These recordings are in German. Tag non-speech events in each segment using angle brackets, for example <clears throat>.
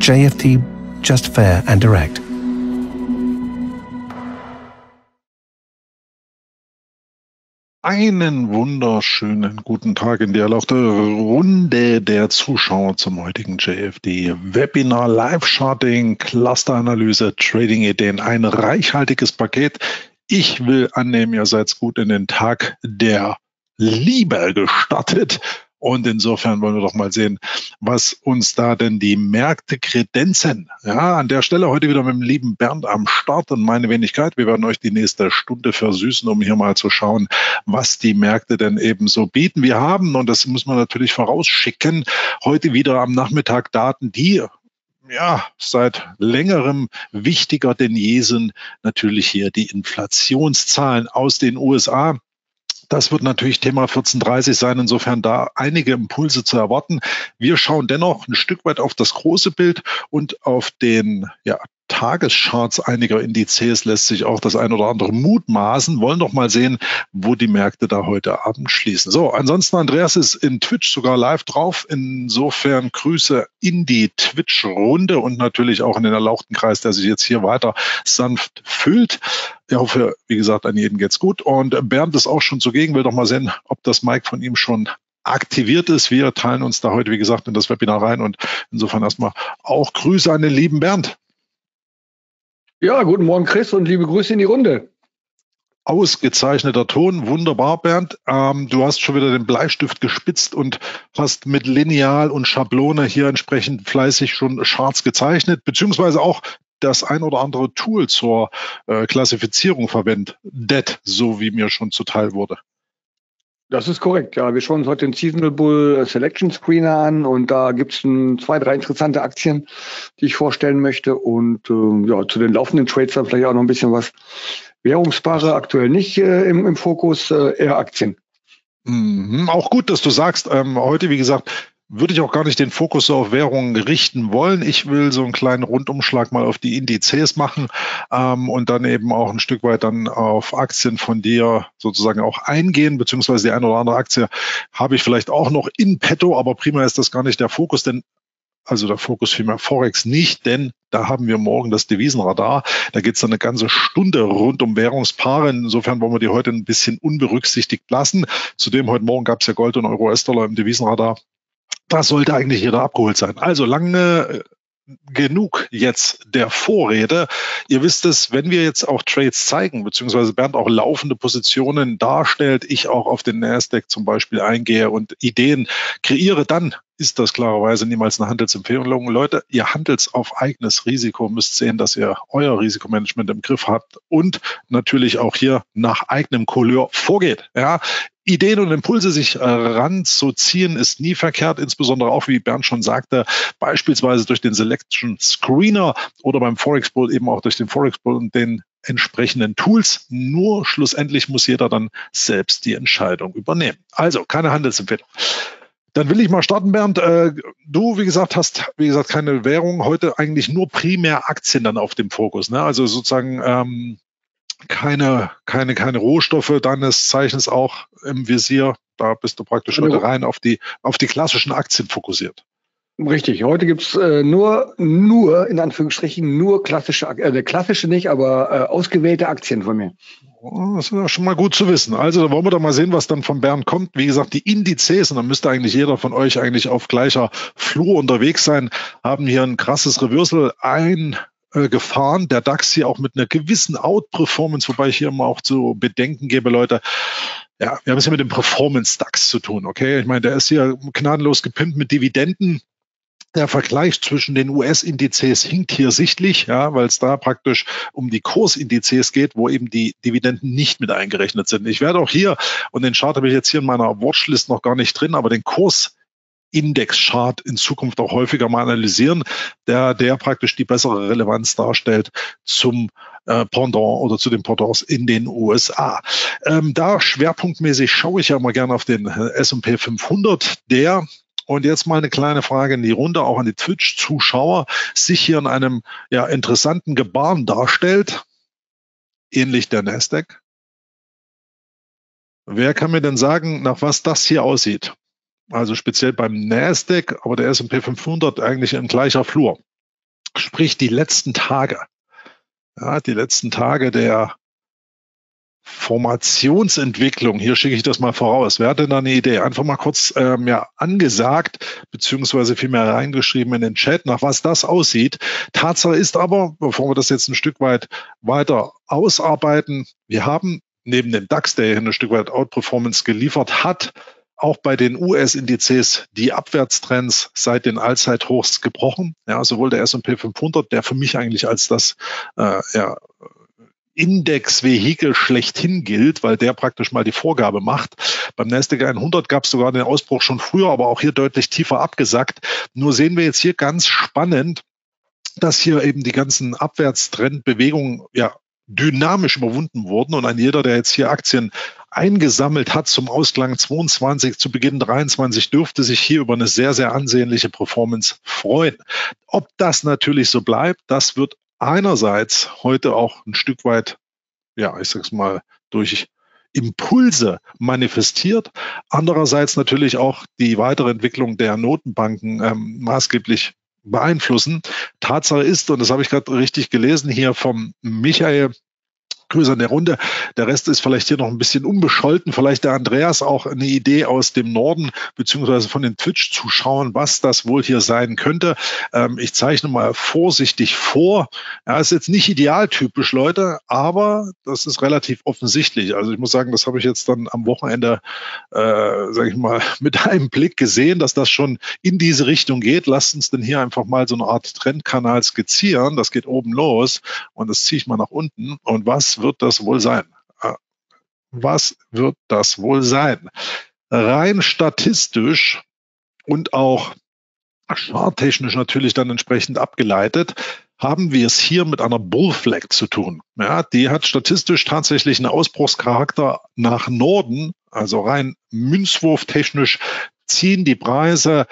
JFD, just fair and direct. Einen wunderschönen guten Tag in die erlauchte Runde der Zuschauer zum heutigen JFD Webinar Live Charting, Clusteranalyse, Trading Ideen, ein reichhaltiges Paket. Ich will annehmen, ihr seid gut in den Tag der Liebe gestartet und insofern wollen wir doch mal sehen, was uns da denn die Märkte kredenzen. Ja, an der Stelle heute wieder mit dem lieben Bernd am Start und meine Wenigkeit. Wir werden euch die nächste Stunde versüßen, um hier mal zu schauen, was die Märkte denn eben so bieten. Wir haben, und das muss man natürlich vorausschicken, heute wieder am Nachmittag Daten, die ja, seit längerem wichtiger denn je sind natürlich hier die Inflationszahlen aus den USA. Das wird natürlich Thema 1430 sein, insofern da einige Impulse zu erwarten. Wir schauen dennoch ein Stück weit auf das große Bild und auf den ja, Tagescharts einiger Indizes lässt sich auch das ein oder andere mutmaßen. Wollen doch mal sehen, wo die Märkte da heute Abend schließen. So, ansonsten Andreas ist in Twitch sogar live drauf. Insofern Grüße in die Twitch-Runde und natürlich auch in den erlauchten Kreis, der sich jetzt hier weiter sanft füllt. Ich hoffe, wie gesagt, an jeden geht's gut. Und Bernd ist auch schon zugegen. Will doch mal sehen, ob das Mike von ihm schon aktiviert ist. Wir teilen uns da heute, wie gesagt, in das Webinar rein und insofern erstmal auch Grüße an den lieben Bernd. Ja, guten Morgen, Chris, und liebe Grüße in die Runde. Ausgezeichneter Ton, wunderbar, Bernd. Ähm, du hast schon wieder den Bleistift gespitzt und hast mit Lineal und Schablone hier entsprechend fleißig schon Charts gezeichnet, beziehungsweise auch das ein oder andere Tool zur äh, Klassifizierung verwendet, so wie mir schon zuteil wurde. Das ist korrekt, ja. Wir schauen uns heute den Seasonal Bull Selection Screener an und da gibt es zwei, drei interessante Aktien, die ich vorstellen möchte. Und äh, ja, zu den laufenden Trades dann vielleicht auch noch ein bisschen was. Währungspaare aktuell nicht äh, im, im Fokus, äh, eher Aktien. Mhm, auch gut, dass du sagst, ähm, heute, wie gesagt, würde ich auch gar nicht den Fokus so auf Währungen richten wollen. Ich will so einen kleinen Rundumschlag mal auf die Indizes machen ähm, und dann eben auch ein Stück weit dann auf Aktien von dir sozusagen auch eingehen, beziehungsweise die eine oder andere Aktie habe ich vielleicht auch noch in petto, aber prima ist das gar nicht der Fokus, denn also der Fokus vielmehr Forex nicht, denn da haben wir morgen das Devisenradar. Da geht es dann eine ganze Stunde rund um Währungspaare. Insofern wollen wir die heute ein bisschen unberücksichtigt lassen. Zudem heute Morgen gab es ja Gold und Euro-US-Dollar im Devisenradar das sollte eigentlich jeder abgeholt sein. Also lange äh, genug jetzt der Vorrede. Ihr wisst es, wenn wir jetzt auch Trades zeigen, beziehungsweise Bernd auch laufende Positionen darstellt, ich auch auf den Nasdaq zum Beispiel eingehe und Ideen kreiere, dann ist das klarerweise niemals eine Handelsempfehlung. Leute, ihr handelt auf eigenes Risiko, müsst sehen, dass ihr euer Risikomanagement im Griff habt und natürlich auch hier nach eigenem Couleur vorgeht. Ja, Ideen und Impulse sich äh, ranzuziehen, ist nie verkehrt, insbesondere auch, wie Bernd schon sagte, beispielsweise durch den Selection Screener oder beim Forex Bowl eben auch durch den Forex Bowl und den entsprechenden Tools. Nur schlussendlich muss jeder dann selbst die Entscheidung übernehmen. Also keine Handelsempfehlung. Dann will ich mal starten, Bernd. Äh, du, wie gesagt, hast, wie gesagt, keine Währung. Heute eigentlich nur primär Aktien dann auf dem Fokus. Ne? Also sozusagen ähm, keine, keine, keine Rohstoffe deines Zeichens auch im Visier. Da bist du praktisch heute rein auf die, auf die klassischen Aktien fokussiert. Richtig, heute gibt's äh, nur, nur, in Anführungsstrichen, nur klassische, äh, klassische nicht, aber äh, ausgewählte Aktien von mir. Oh, das ist ja schon mal gut zu wissen. Also da wollen wir doch mal sehen, was dann von Bern kommt. Wie gesagt, die Indizes, und dann müsste eigentlich jeder von euch eigentlich auf gleicher Flur unterwegs sein, haben hier ein krasses Reversal ein äh, gefahren. Der DAX hier auch mit einer gewissen Outperformance, wobei ich hier immer auch zu bedenken gebe, Leute. Ja, wir haben es hier mit dem Performance DAX zu tun, okay? Ich meine, der ist hier gnadenlos gepimpt mit Dividenden. Der Vergleich zwischen den US-Indizes hinkt hier sichtlich, ja, weil es da praktisch um die Kursindizes geht, wo eben die Dividenden nicht mit eingerechnet sind. Ich werde auch hier, und den Chart habe ich jetzt hier in meiner Watchlist noch gar nicht drin, aber den Kurs Index-Chart in Zukunft auch häufiger mal analysieren, der, der praktisch die bessere Relevanz darstellt zum äh, Pendant oder zu den Pendants in den USA. Ähm, da schwerpunktmäßig schaue ich ja mal gerne auf den S&P 500, der und jetzt mal eine kleine Frage in die Runde, auch an die Twitch-Zuschauer, sich hier in einem ja, interessanten Gebaren darstellt, ähnlich der Nasdaq. Wer kann mir denn sagen, nach was das hier aussieht? Also speziell beim Nasdaq, aber der S&P 500 eigentlich in gleicher Flur. Sprich, die letzten Tage, ja, die letzten Tage der Formationsentwicklung, hier schicke ich das mal voraus. Wer hat denn da eine Idee? Einfach mal kurz ähm, ja, angesagt, beziehungsweise vielmehr reingeschrieben in den Chat, nach was das aussieht. Tatsache ist aber, bevor wir das jetzt ein Stück weit weiter ausarbeiten, wir haben neben dem DAX, der hier ein Stück weit Outperformance geliefert hat, auch bei den US-Indizes die Abwärtstrends seit den Allzeithochs gebrochen. Ja, sowohl der S&P 500, der für mich eigentlich als das äh, ja, Indexvehikel schlechthin gilt, weil der praktisch mal die Vorgabe macht. Beim Nasdaq 100 gab es sogar den Ausbruch schon früher, aber auch hier deutlich tiefer abgesackt. Nur sehen wir jetzt hier ganz spannend, dass hier eben die ganzen Abwärtstrendbewegungen ja dynamisch überwunden wurden und ein jeder, der jetzt hier Aktien eingesammelt hat zum Ausklang 22 zu Beginn 23, dürfte sich hier über eine sehr, sehr ansehnliche Performance freuen. Ob das natürlich so bleibt, das wird einerseits heute auch ein Stück weit, ja, ich sag's mal, durch Impulse manifestiert, andererseits natürlich auch die weitere Entwicklung der Notenbanken ähm, maßgeblich beeinflussen. Tatsache ist, und das habe ich gerade richtig gelesen hier vom Michael, Grüße an der Runde. Der Rest ist vielleicht hier noch ein bisschen unbescholten. Vielleicht der Andreas auch eine Idee aus dem Norden beziehungsweise von den Twitch-Zuschauern, was das wohl hier sein könnte. Ähm, ich zeichne mal vorsichtig vor. Ja, ist jetzt nicht idealtypisch, Leute, aber das ist relativ offensichtlich. Also ich muss sagen, das habe ich jetzt dann am Wochenende, äh, sage ich mal, <laughs> mit einem Blick gesehen, dass das schon in diese Richtung geht. Lasst uns denn hier einfach mal so eine Art Trendkanal skizzieren. Das geht oben los und das ziehe ich mal nach unten. Und was wird das wohl sein? Ah, was wird das wohl sein? Rein statistisch und auch charttechnisch natürlich dann entsprechend abgeleitet, haben wir es hier mit einer Bullflag zu tun. Ja, die hat statistisch tatsächlich einen Ausbruchscharakter nach Norden, also rein münzwurftechnisch ziehen die Preise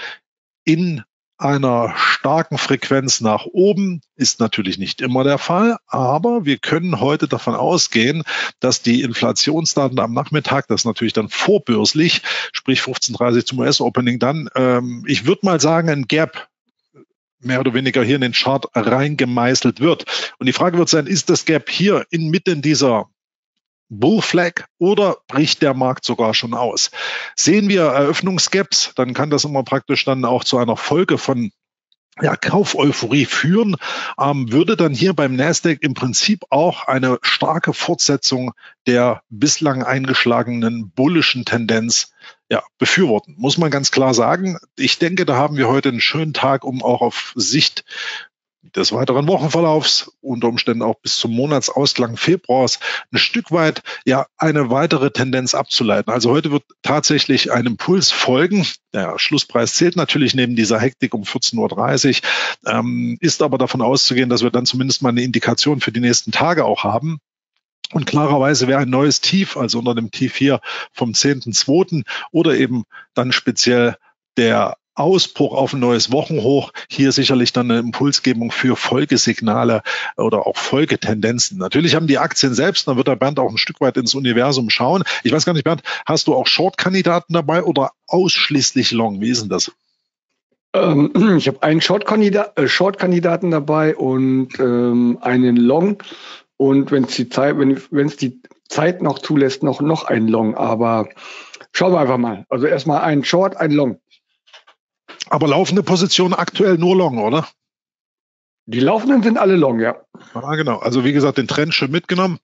in einer starken Frequenz nach oben ist natürlich nicht immer der Fall, aber wir können heute davon ausgehen, dass die Inflationsdaten am Nachmittag, das ist natürlich dann vorbörslich, sprich 15.30 zum US-Opening, dann, ähm, ich würde mal sagen, ein Gap mehr oder weniger hier in den Chart reingemeißelt wird. Und die Frage wird sein, ist das Gap hier inmitten dieser Bullflag oder bricht der Markt sogar schon aus? Sehen wir Eröffnungsgaps, dann kann das immer praktisch dann auch zu einer Folge von ja, Kaufeluphorie führen, ähm, würde dann hier beim Nasdaq im Prinzip auch eine starke Fortsetzung der bislang eingeschlagenen bullischen Tendenz ja, befürworten. Muss man ganz klar sagen. Ich denke, da haben wir heute einen schönen Tag, um auch auf Sicht des weiteren Wochenverlaufs, unter Umständen auch bis zum Monatsausklang Februars, ein Stück weit ja eine weitere Tendenz abzuleiten. Also heute wird tatsächlich ein Impuls folgen. Der Schlusspreis zählt natürlich neben dieser Hektik um 14.30 Uhr, ähm, ist aber davon auszugehen, dass wir dann zumindest mal eine Indikation für die nächsten Tage auch haben. Und klarerweise wäre ein neues Tief, also unter dem Tief hier vom 10.2. oder eben dann speziell der Ausbruch auf ein neues Wochenhoch hier sicherlich dann eine Impulsgebung für Folgesignale oder auch Folgetendenzen. Natürlich haben die Aktien selbst, da wird der Bernd auch ein Stück weit ins Universum schauen. Ich weiß gar nicht, Bernd, hast du auch Short-Kandidaten dabei oder ausschließlich Long? Wie ist denn das? Ähm, <clears throat> ich habe einen Short-Kandidaten äh, Short dabei und ähm, einen Long. Und wenn es die Zeit, wenn es die Zeit noch zulässt, noch, noch einen Long. Aber schauen wir einfach mal. Also erstmal ein Short, ein Long. Aber laufende Position aktuell nur Long, oder? Die laufenden sind alle Long, ja. Ah, genau. Also wie gesagt, den Trend schon mitgenommen.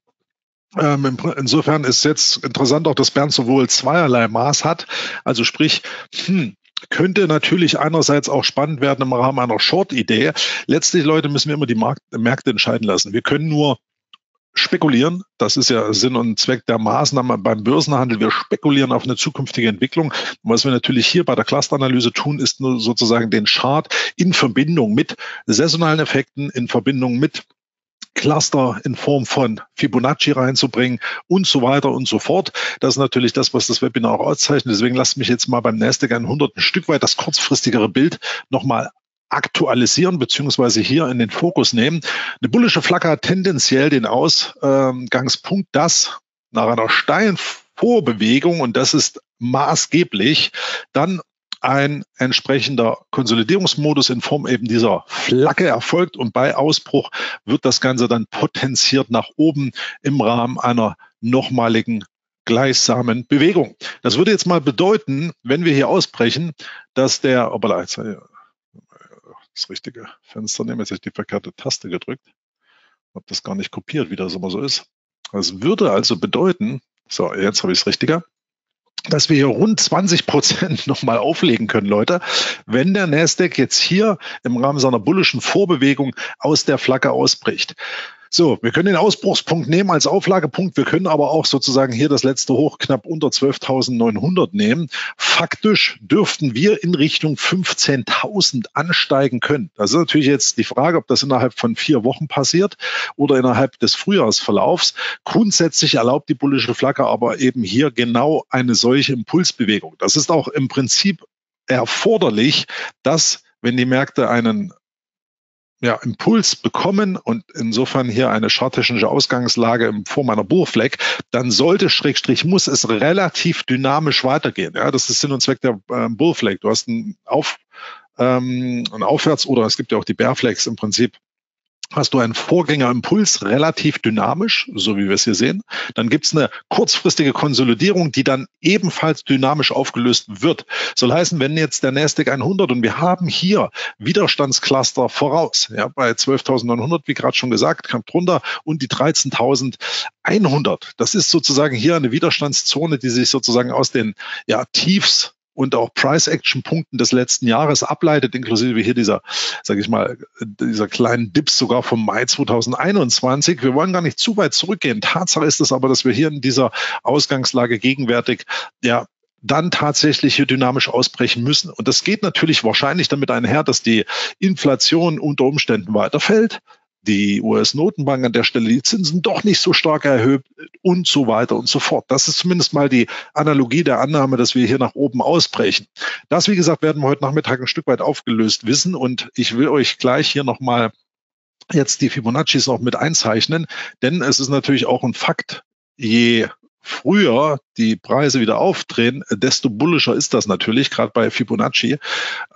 Ähm, insofern ist jetzt interessant auch, dass Bernd sowohl zweierlei Maß hat. Also sprich, hm, könnte natürlich einerseits auch spannend werden im Rahmen einer Short-Idee. Letztlich, Leute, müssen wir immer die Markt Märkte entscheiden lassen. Wir können nur spekulieren. Das ist ja Sinn und Zweck der Maßnahme beim Börsenhandel. Wir spekulieren auf eine zukünftige Entwicklung. Und was wir natürlich hier bei der Clusteranalyse tun, ist nur sozusagen den Chart in Verbindung mit saisonalen Effekten, in Verbindung mit Cluster in Form von Fibonacci reinzubringen und so weiter und so fort. Das ist natürlich das, was das Webinar auch auszeichnet. Deswegen lasst mich jetzt mal beim Nasdaq 100 ein Stück weit das kurzfristigere Bild nochmal aktualisieren beziehungsweise hier in den Fokus nehmen. Eine bullische Flagge hat tendenziell den Ausgangspunkt, dass nach einer steilen Vorbewegung, und das ist maßgeblich, dann ein entsprechender Konsolidierungsmodus in Form eben dieser Flagge erfolgt und bei Ausbruch wird das Ganze dann potenziert nach oben im Rahmen einer nochmaligen gleichsamen Bewegung. Das würde jetzt mal bedeuten, wenn wir hier ausbrechen, dass der, obala, jetzt äh, das richtige Fenster nehmen, jetzt habe ich die verkehrte Taste gedrückt, habe das gar nicht kopiert, wie das immer so ist. Das würde also bedeuten, so, jetzt habe ich es richtiger, dass wir hier rund 20 Prozent <laughs> nochmal auflegen können, Leute, wenn der Nasdaq jetzt hier im Rahmen seiner bullischen Vorbewegung aus der Flagge ausbricht. So, wir können den Ausbruchspunkt nehmen als Auflagepunkt. Wir können aber auch sozusagen hier das letzte Hoch knapp unter 12.900 nehmen. Faktisch dürften wir in Richtung 15.000 ansteigen können. Das ist natürlich jetzt die Frage, ob das innerhalb von vier Wochen passiert oder innerhalb des Frühjahrsverlaufs. Grundsätzlich erlaubt die bullische Flagge aber eben hier genau eine solche Impulsbewegung. Das ist auch im Prinzip erforderlich, dass wenn die Märkte einen ja, Impuls bekommen und insofern hier eine charttechnische Ausgangslage in Form einer Bullflag, dann sollte Schrägstrich muss es relativ dynamisch weitergehen. Ja, das ist Sinn und Zweck der äh, Bullflag. Du hast einen Auf, ähm, einen Aufwärts- oder es gibt ja auch die Bearflags im Prinzip hast du einen Vorgängerimpuls relativ dynamisch, so wie wir es hier sehen. Dann gibt es eine kurzfristige Konsolidierung, die dann ebenfalls dynamisch aufgelöst wird. Soll heißen, wenn jetzt der Nasdaq 100 und wir haben hier Widerstandscluster voraus, ja, bei 12.900, wie gerade schon gesagt, kam drunter und die 13.100. Das ist sozusagen hier eine Widerstandszone, die sich sozusagen aus den ja, Tiefs und auch Price-Action-Punkten des letzten Jahres ableitet, inklusive hier dieser, sage ich mal, dieser kleinen Dips sogar vom Mai 2021. Wir wollen gar nicht zu weit zurückgehen. Tatsache ist es aber, dass wir hier in dieser Ausgangslage gegenwärtig ja dann tatsächlich hier dynamisch ausbrechen müssen. Und das geht natürlich wahrscheinlich damit einher, dass die Inflation unter Umständen weiterfällt, die US-Notenbank an der Stelle die Zinsen doch nicht so stark erhöht und so weiter und so fort. Das ist zumindest mal die Analogie der Annahme, dass wir hier nach oben ausbrechen. Das, wie gesagt, werden wir heute Nachmittag ein Stück weit aufgelöst wissen und ich will euch gleich hier nochmal jetzt die Fibonaccis noch mit einzeichnen, denn es ist natürlich auch ein Fakt, je früher die Preise wieder aufdrehen, desto bullischer ist das natürlich, gerade bei Fibonacci.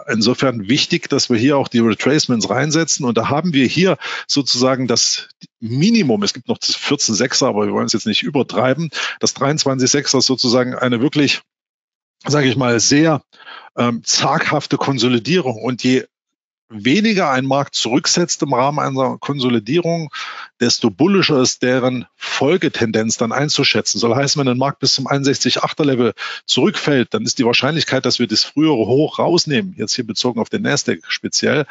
Insofern wichtig, dass wir hier auch die Retracements reinsetzen. Und da haben wir hier sozusagen das Minimum. Es gibt noch das 14,6er, aber wir wollen es jetzt nicht übertreiben. Das 23,6er ist sozusagen eine wirklich, sage ich mal, sehr ähm, zaghafte Konsolidierung. Und je weniger ein Markt zurücksetzt im Rahmen einer Konsolidierung, desto bullischer ist deren Folgetendenz dann einzuschätzen. Soll heißen, wenn ein Markt bis zum 61,8er Level zurückfällt, dann ist die Wahrscheinlichkeit, dass wir das frühere Hoch rausnehmen, jetzt hier bezogen auf den Nasdaq speziell,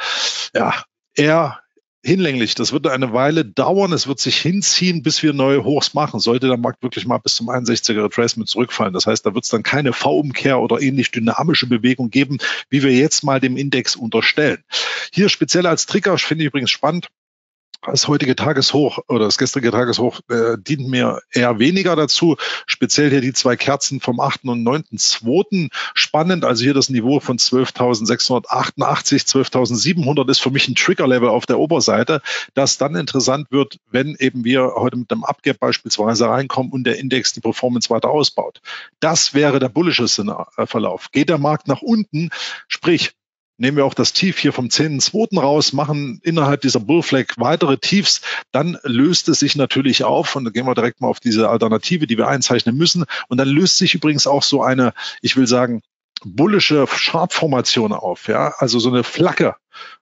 ja, eher hinlänglich. Das wird eine Weile dauern. Es wird sich hinziehen, bis wir neue Hochs machen. Sollte der Markt wirklich mal bis zum 61er Retracement zurückfallen. Das heißt, da wird es dann keine V-Umkehr oder ähnlich dynamische Bewegung geben, wie wir jetzt mal dem Index unterstellen. Hier speziell als Trigger finde ich übrigens spannend das heutige Tageshoch oder das gestrige Tageshoch äh, dient mir eher weniger dazu. Speziell hier die zwei Kerzen vom 8. und 9.2. Spannend, also hier das Niveau von 12.688, 12.700 ist für mich ein Trigger-Level auf der Oberseite, das dann interessant wird, wenn eben wir heute mit einem Upgap beispielsweise reinkommen und der Index die Performance weiter ausbaut. Das wäre der bullische Verlauf. Geht der Markt nach unten, sprich nehmen wir auch das Tief hier vom 10.2. raus, machen innerhalb dieser Bullflag weitere Tiefs, dann löst es sich natürlich auf und dann gehen wir direkt mal auf diese Alternative, die wir einzeichnen müssen. Und dann löst sich übrigens auch so eine, ich will sagen, bullische Sharp-Formation auf, ja, also so eine Flagge,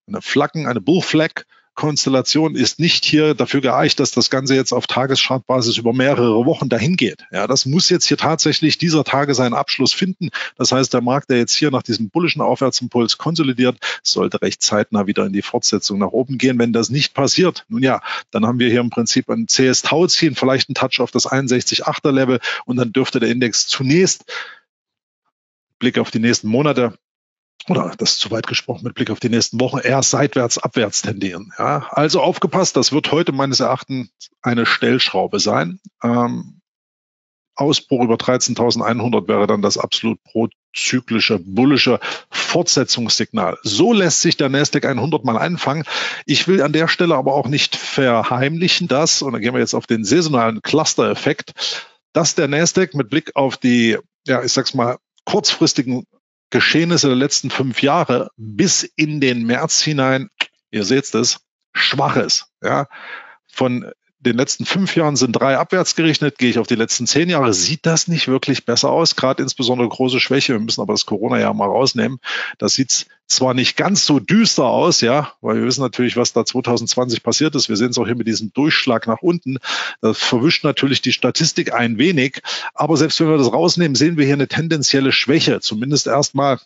eine Flaggen, eine Bullflag, Konstellation ist nicht hier dafür geeicht, dass das Ganze jetzt auf Tageschartbasis über mehrere Wochen dahin geht. Ja, das muss jetzt hier tatsächlich dieser Tage seinen Abschluss finden. Das heißt, der Markt, der jetzt hier nach diesem bullischen Aufwärtsimpuls konsolidiert, sollte recht zeitnah wieder in die Fortsetzung nach oben gehen. Wenn das nicht passiert, nun ja, dann haben wir hier im Prinzip ein CS Tau ziehen, vielleicht ein Touch auf das 61,8er Level und dann dürfte der Index zunächst Blick auf die nächsten Monate oder das ist zu weit gesprochen mit Blick auf die nächsten Wochen, eher seitwärts, abwärts tendieren. Ja, also aufgepasst, das wird heute meines Erachtens eine Stellschraube sein. Ähm, Ausbruch über 13.100 wäre dann das absolut prozyklische, bullische Fortsetzungssignal. So lässt sich der Nasdaq 100 mal einfangen. Ich will an der Stelle aber auch nicht verheimlichen, dass, und da gehen wir jetzt auf den saisonalen Cluster-Effekt, dass der Nasdaq mit Blick auf die, ja, ich sag's mal, kurzfristigen Geschehnisse der letzten fünf Jahre bis in den März hinein, ihr seht es, schwaches. Ja, von den letzten fünf Jahren sind drei abwärts gerechnet. Gehe ich auf die letzten zehn Jahre, sieht das nicht wirklich besser aus. Gerade insbesondere große Schwäche. Wir müssen aber das Corona-Jahr mal rausnehmen. Das sieht zwar nicht ganz so düster aus, ja, weil wir wissen natürlich, was da 2020 passiert ist. Wir sehen es auch hier mit diesem Durchschlag nach unten. Das verwischt natürlich die Statistik ein wenig. Aber selbst wenn wir das rausnehmen, sehen wir hier eine tendenzielle Schwäche. Zumindest erstmal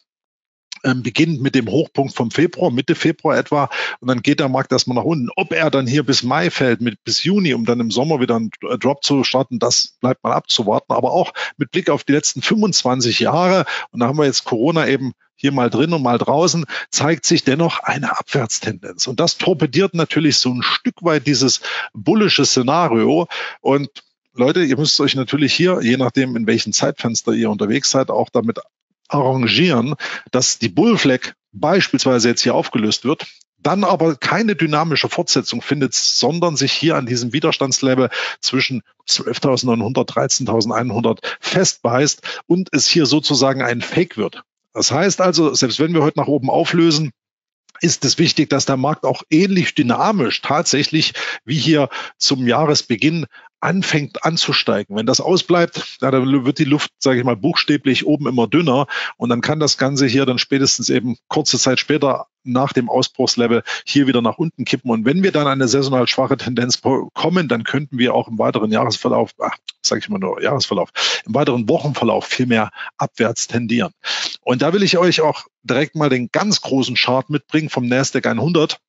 ähm, beginnt mit dem Hochpunkt vom Februar, Mitte Februar etwa, und dann geht der Markt erstmal nach unten. Ob er dann hier bis Mai fällt, mit bis Juni, um dann im Sommer wieder einen Drop zu starten, das bleibt mal abzuwarten. Aber auch mit Blick auf die letzten 25 Jahre, und da haben wir jetzt Corona eben hier mal drin und mal draußen, zeigt sich dennoch eine Abwärtstendenz. Und das torpediert natürlich so ein Stück weit dieses bullische Szenario. Und Leute, ihr müsst euch natürlich hier, je nachdem, in welchem Zeitfenster ihr unterwegs seid, auch damit arrangieren, dass die Bullflag beispielsweise jetzt hier aufgelöst wird, dann aber keine dynamische Fortsetzung findet, sondern sich hier an diesem Widerstandslevel zwischen 12.900, 13.100 festbeißt und es hier sozusagen ein Fake wird. Das heißt also, selbst wenn wir heute nach oben auflösen, ist es wichtig, dass der Markt auch ähnlich dynamisch tatsächlich wie hier zum Jahresbeginn anfängt anzusteigen. Wenn das ausbleibt, ja, dann wird die Luft, sage ich mal, buchstäblich oben immer dünner und dann kann das Ganze hier dann spätestens eben kurze Zeit später nach dem Ausbruchslevel hier wieder nach unten kippen. Und wenn wir dann eine saisonal schwache Tendenz bekommen, dann könnten wir auch im weiteren Jahresverlauf, ach, sage ich mal nur Jahresverlauf, im weiteren Wochenverlauf viel mehr abwärts tendieren. Und da will ich euch auch direkt mal den ganz großen Chart mitbringen vom Nasdaq 100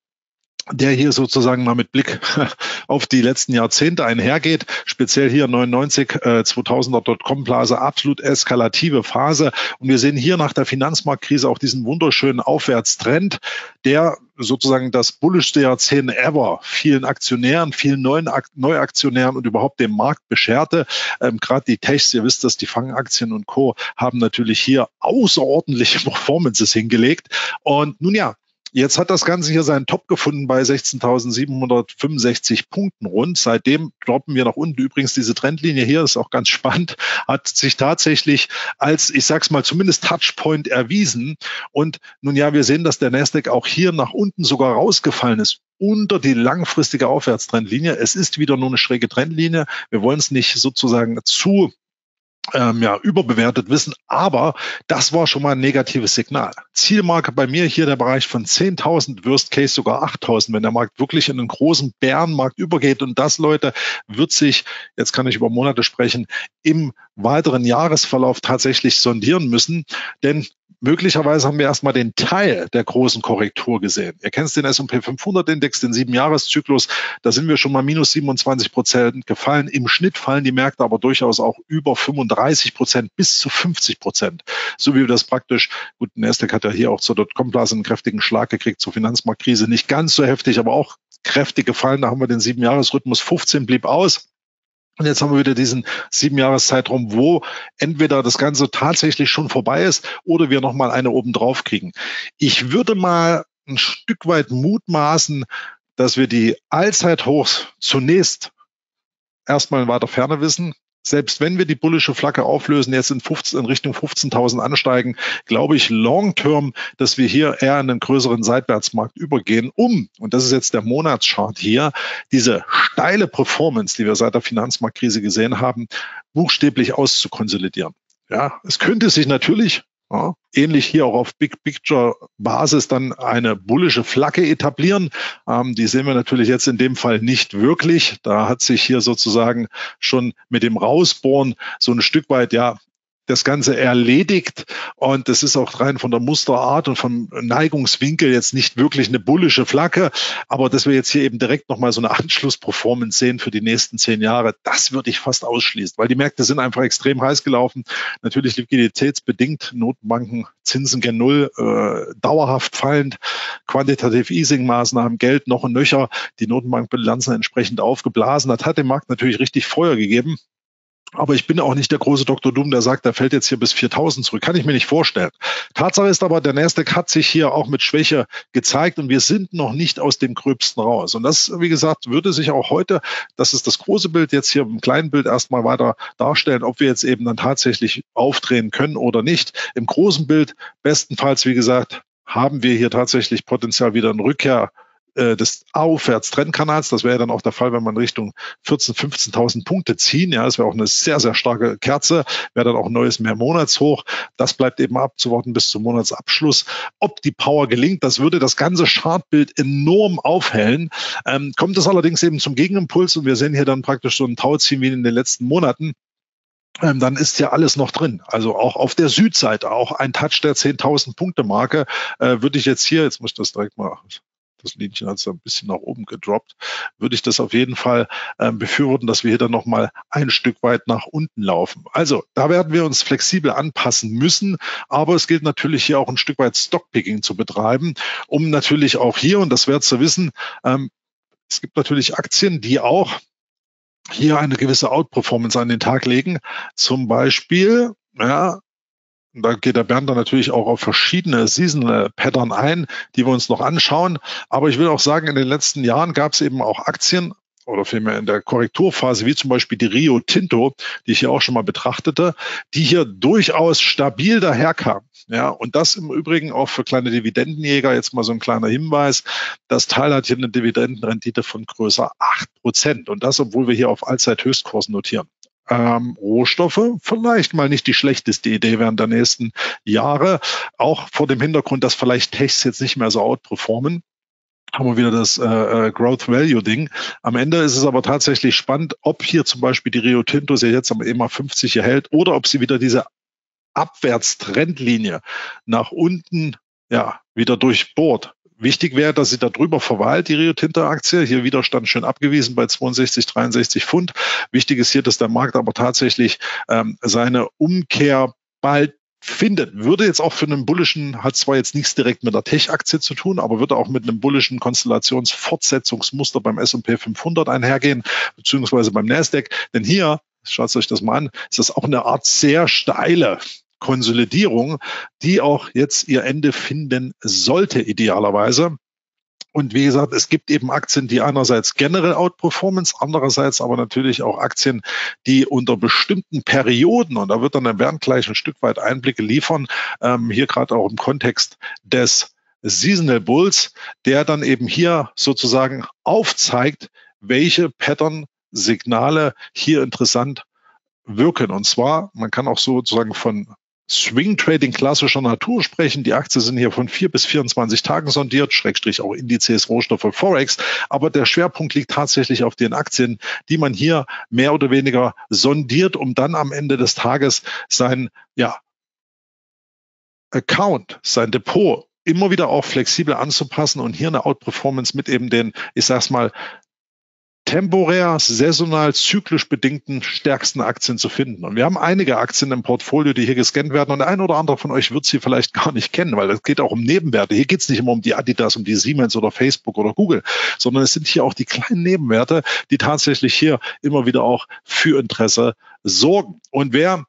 der hier sozusagen mal mit Blick <laughs> auf die letzten Jahrzehnte einhergeht, speziell hier 99, äh, 2000er Dotcom-Blase, absolut eskalative Phase. Und wir sehen hier nach der Finanzmarktkrise auch diesen wunderschönen Aufwärtstrend, der sozusagen das bullischste Jahrzehnt ever vielen Aktionären, vielen neuen Ak Neuaktionären und überhaupt dem Markt bescherte. Ähm, Gerade die Techs, ihr wisst das, die Fangaktien und Co. haben natürlich hier außerordentliche <laughs> Performances hingelegt. Und nun ja, Jetzt hat das Ganze hier seinen Top gefunden bei 16.765 Punkten rund. Seitdem droppen wir nach unten. Übrigens, diese Trendlinie hier ist auch ganz <laughs> spannend, hat sich tatsächlich als, ich sag's mal, zumindest Touchpoint erwiesen. Und nun ja, wir sehen, dass der Nasdaq auch hier nach unten sogar rausgefallen ist unter die langfristige Aufwärtstrendlinie. Es ist wieder nur eine schräge Trendlinie. Wir wollen es nicht sozusagen zu ähm, ja, überbewertet wissen. Aber das war schon mal ein negatives Signal. Zielmarke bei mir hier der Bereich von 10.000, Worst Case sogar 8.000, wenn der Markt wirklich in einen großen Bärenmarkt übergeht. Und das, Leute, wird sich, jetzt kann ich über Monate sprechen, im weiteren Jahresverlauf tatsächlich sondieren müssen. Denn möglicherweise haben wir erstmal den Teil der großen Korrektur gesehen. Ihr kennt den S&P 500 Index, den Siebenjahreszyklus. Da sind wir schon mal minus 27 Prozent gefallen. Im Schnitt fallen die Märkte aber durchaus auch über 35 Prozent bis zu 50 Prozent. So wie wir das praktisch, gut, Nasdaq hat ja hier auch zur Dotcom-Blase einen kräftigen Schlag gekriegt, zur Finanzmarktkrise. Nicht ganz so heftig, aber auch kräftig gefallen. Da haben wir den Siebenjahresrhythmus. 15 blieb aus. Und jetzt haben wir wieder diesen sieben Jahreszeitraum, wo entweder das Ganze tatsächlich schon vorbei ist oder wir nochmal eine oben drauf kriegen. Ich würde mal ein Stück weit mutmaßen, dass wir die Allzeithochs zunächst erstmal in weiter Ferne wissen selbst wenn wir die bullische Flagge auflösen, jetzt in, 15, in Richtung 15.000 ansteigen, glaube ich long term, dass wir hier eher in einen größeren Seitwärtsmarkt übergehen, um, und das ist jetzt der Monatschart hier, diese steile Performance, die wir seit der Finanzmarktkrise gesehen haben, buchstäblich auszukonsolidieren. Ja, es könnte sich natürlich ja, ähnlich hier auch auf Big Picture Basis dann eine bullische Flagge etablieren. Ähm, die sehen wir natürlich jetzt in dem Fall nicht wirklich. Da hat sich hier sozusagen schon mit dem Rausbohren so ein Stück weit ja das Ganze erledigt. Und das ist auch rein von der Musterart und vom Neigungswinkel jetzt nicht wirklich eine bullische Flagge. Aber dass wir jetzt hier eben direkt nochmal so eine Anschlussperformance sehen für die nächsten zehn Jahre, das würde ich fast ausschließen, weil die Märkte sind einfach extrem heiß gelaufen. Natürlich liquiditätsbedingt, Notenbanken, Zinsen gen Null, äh, dauerhaft fallend, quantitativ Easing-Maßnahmen, Geld noch und nöcher, die Notenbankbilanzen entsprechend aufgeblasen. Das hat dem Markt natürlich richtig Feuer gegeben. Aber ich bin auch nicht der große Dr. Doom, der sagt, der fällt jetzt hier bis 4000 zurück. Kann ich mir nicht vorstellen. Tatsache ist aber, der Nasdaq hat sich hier auch mit Schwäche gezeigt und wir sind noch nicht aus dem Gröbsten raus. Und das, wie gesagt, würde sich auch heute, das ist das große Bild, jetzt hier im kleinen Bild erstmal weiter darstellen, ob wir jetzt eben dann tatsächlich aufdrehen können oder nicht. Im großen Bild, bestenfalls, wie gesagt, haben wir hier tatsächlich Potenzial wieder eine Rückkehr äh, des Aufwärtstrendkanals. Das wäre dann auch der Fall, wenn man Richtung 14.000, 15.000 Punkte ziehen. Ja, das wäre auch eine sehr, sehr starke Kerze. Wäre dann auch ein neues Mehrmonatshoch. Das bleibt eben abzuwarten bis zum Monatsabschluss. Ob die Power gelingt, das würde das ganze Chartbild enorm aufhellen. Ähm, kommt es allerdings eben zum Gegenimpuls und wir sehen hier dann praktisch so ein Tauziehen wie in den letzten Monaten ähm, dann ist ja alles noch drin. Also auch auf der Südseite, auch ein Touch der 10.000 Punkte Marke, äh, würde ich jetzt hier, jetzt muss ich das direkt mal das Linchen hat es ein bisschen nach oben gedroppt, würde ich das auf jeden Fall äh, befürworten, dass wir hier dann nochmal ein Stück weit nach unten laufen. Also da werden wir uns flexibel anpassen müssen, aber es gilt natürlich hier auch ein Stück weit Stockpicking zu betreiben, um natürlich auch hier, und das wäre zu wissen, ähm, es gibt natürlich Aktien, die auch hier eine gewisse Outperformance an den Tag legen. Zum Beispiel, ja, da geht der Bernd dann natürlich auch auf verschiedene Season-Pattern ein, die wir uns noch anschauen. Aber ich will auch sagen, in den letzten Jahren gab es eben auch Aktien oder vielmehr in der Korrekturphase, wie zum Beispiel die Rio Tinto, die ich hier auch schon mal betrachtete, die hier durchaus stabil daherkam. Ja, und das im Übrigen auch für kleine Dividendenjäger, jetzt mal so ein kleiner Hinweis. Das Teil hat hier eine Dividendenrendite von größer acht Prozent. Und das, obwohl wir hier auf Allzeithöchstkursen notieren ähm, Rohstoffe vielleicht mal nicht die schlechteste Idee während der nächsten Jahre. Auch vor dem Hintergrund, dass vielleicht Techs jetzt nicht mehr so outperformen haben wir wieder das äh, äh, Growth Value Ding. Am Ende ist es aber tatsächlich spannend, ob hier zum Beispiel die Rio Tinto sich jetzt am EMA 50 erhält oder ob sie wieder diese Abwärtstrendlinie nach unten ja wieder durchbohrt. Wichtig wäre, dass sie da drüber verweilt, die Rio Tinto Aktie. Hier Widerstand schön abgewiesen bei 62, 63 Pfund. Wichtig ist hier, dass der Markt aber tatsächlich ähm, seine Umkehr bald findet. Würde jetzt auch für einen bullischen, hat zwar jetzt nichts direkt mit der Tech-Aktie zu tun, aber würde auch mit einem bullischen Konstellationsfortsetzungsmuster beim S&P 500 einhergehen, beziehungsweise beim Nasdaq. Denn hier, schaut euch das mal an, ist das auch eine Art sehr steile Konsolidierung, die auch jetzt ihr Ende finden sollte, idealerweise. Und wie gesagt, es gibt eben Aktien, die einerseits generell Outperformance, andererseits aber natürlich auch Aktien, die unter bestimmten Perioden, und da wird dann der Bernd gleich ein Stück weit Einblicke liefern, ähm, hier gerade auch im Kontext des Seasonal Bulls, der dann eben hier sozusagen aufzeigt, welche Pattern-Signale hier interessant wirken. Und zwar, man kann auch sozusagen von Swing Trading klassischer Natur sprechen. Die Aktien sind hier von vier bis 24 Tagen sondiert, Schrägstrich auch Indizes, Rohstoffe, Forex. Aber der Schwerpunkt liegt tatsächlich auf den Aktien, die man hier mehr oder weniger sondiert, um dann am Ende des Tages sein, ja, Account, sein Depot immer wieder auch flexibel anzupassen und hier eine Outperformance mit eben den, ich sag's mal, temporär, saisonal, zyklisch bedingten stärksten Aktien zu finden. Und wir haben einige Aktien im Portfolio, die hier gescannt werden. Und der ein oder andere von euch wird sie vielleicht gar nicht kennen, weil es geht auch um Nebenwerte. Hier geht es nicht immer um die Adidas, um die Siemens oder Facebook oder Google, sondern es sind hier auch die kleinen Nebenwerte, die tatsächlich hier immer wieder auch für Interesse sorgen. Und wer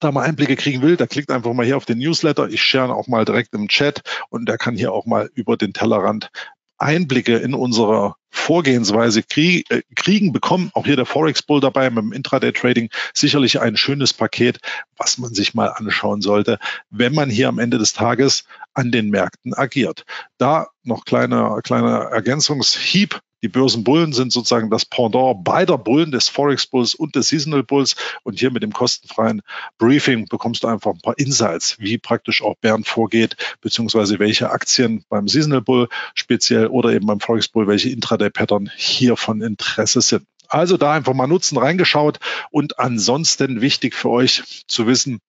da mal Einblicke kriegen will, der klickt einfach mal hier auf den Newsletter. Ich share auch mal direkt im Chat und der kann hier auch mal über den Tellerrand Einblicke in unsere Vorgehensweise krieg, äh, kriegen, bekommen auch hier der Forex Bull dabei mit dem Intraday Trading sicherlich ein schönes Paket, was man sich mal anschauen sollte, wenn man hier am Ende des Tages an den Märkten agiert. Da noch kleiner kleiner Ergänzungshieb die Börsenbullen sind sozusagen das Pendant beider Bullen, des Forex Bulls und des Seasonal Bulls. Und hier mit dem kostenfreien Briefing bekommst du einfach ein paar Insights, wie praktisch auch Bernd vorgeht, beziehungsweise welche Aktien beim Seasonal Bull speziell oder eben beim Forex Bull, welche Intraday-Pattern hier von Interesse sind. Also da einfach mal nutzen, reingeschaut und ansonsten wichtig für euch zu wissen,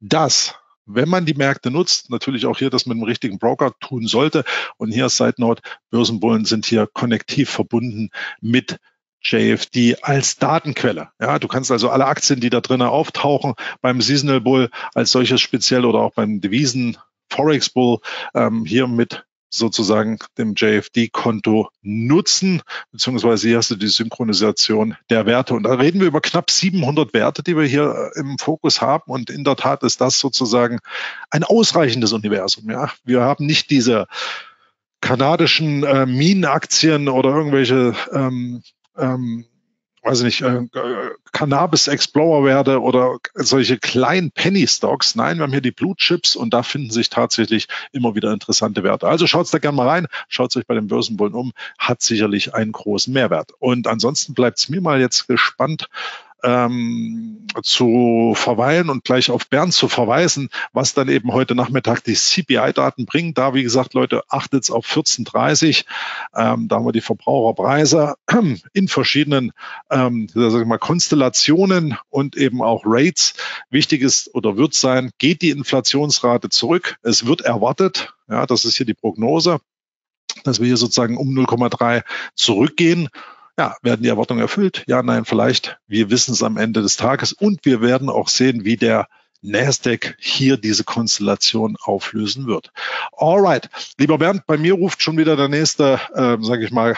dass wenn man die Märkte nutzt, natürlich auch hier das mit dem richtigen Broker tun sollte. Und hier Side Note, Börsenbullen sind hier konnektiv verbunden mit JFD als Datenquelle. Ja, du kannst also alle Aktien, die da drinnen auftauchen, beim Seasonal Bull als solches speziell oder auch beim Devisen Forex Bull ähm, hier mit sozusagen dem JFD-Konto nutzen, beziehungsweise hier hast du die Synchronisation der Werte. Und da reden wir über knapp 700 Werte, die wir hier äh, im Fokus haben. Und in der Tat ist das sozusagen ein ausreichendes Universum. Ja, wir haben nicht diese kanadischen äh, Minenaktien oder irgendwelche ähm, ähm, weiß ich nicht, äh, Cannabis Explorer werde oder solche kleinen Penny Stocks. Nein, wir haben hier die Blue Chips und da finden sich tatsächlich immer wieder interessante Werte. Also schaut da gerne mal rein, schaut euch bei den Börsenbullen um, hat sicherlich einen großen Mehrwert. Und ansonsten bleibt es mir mal jetzt gespannt, ähm, zu verweilen und gleich auf Bern zu verweisen, was dann eben heute Nachmittag die CPI-Daten bringen. Da, wie gesagt, Leute, achtet auf 14.30 ähm, Da haben wir die Verbraucherpreise <clears throat> in verschiedenen ähm, sag ich mal, Konstellationen und eben auch Rates. Wichtig ist oder wird sein, geht die Inflationsrate zurück. Es wird erwartet, ja, das ist hier die Prognose, dass wir hier sozusagen um 0,3 zurückgehen ja, werden die Erwartungen erfüllt? Ja, nein, vielleicht. Wir wissen es am Ende des Tages und wir werden auch sehen, wie der Nasdaq hier diese Konstellation auflösen wird. Alright, lieber Bernd, bei mir ruft schon wieder der nächste, äh, sage ich mal,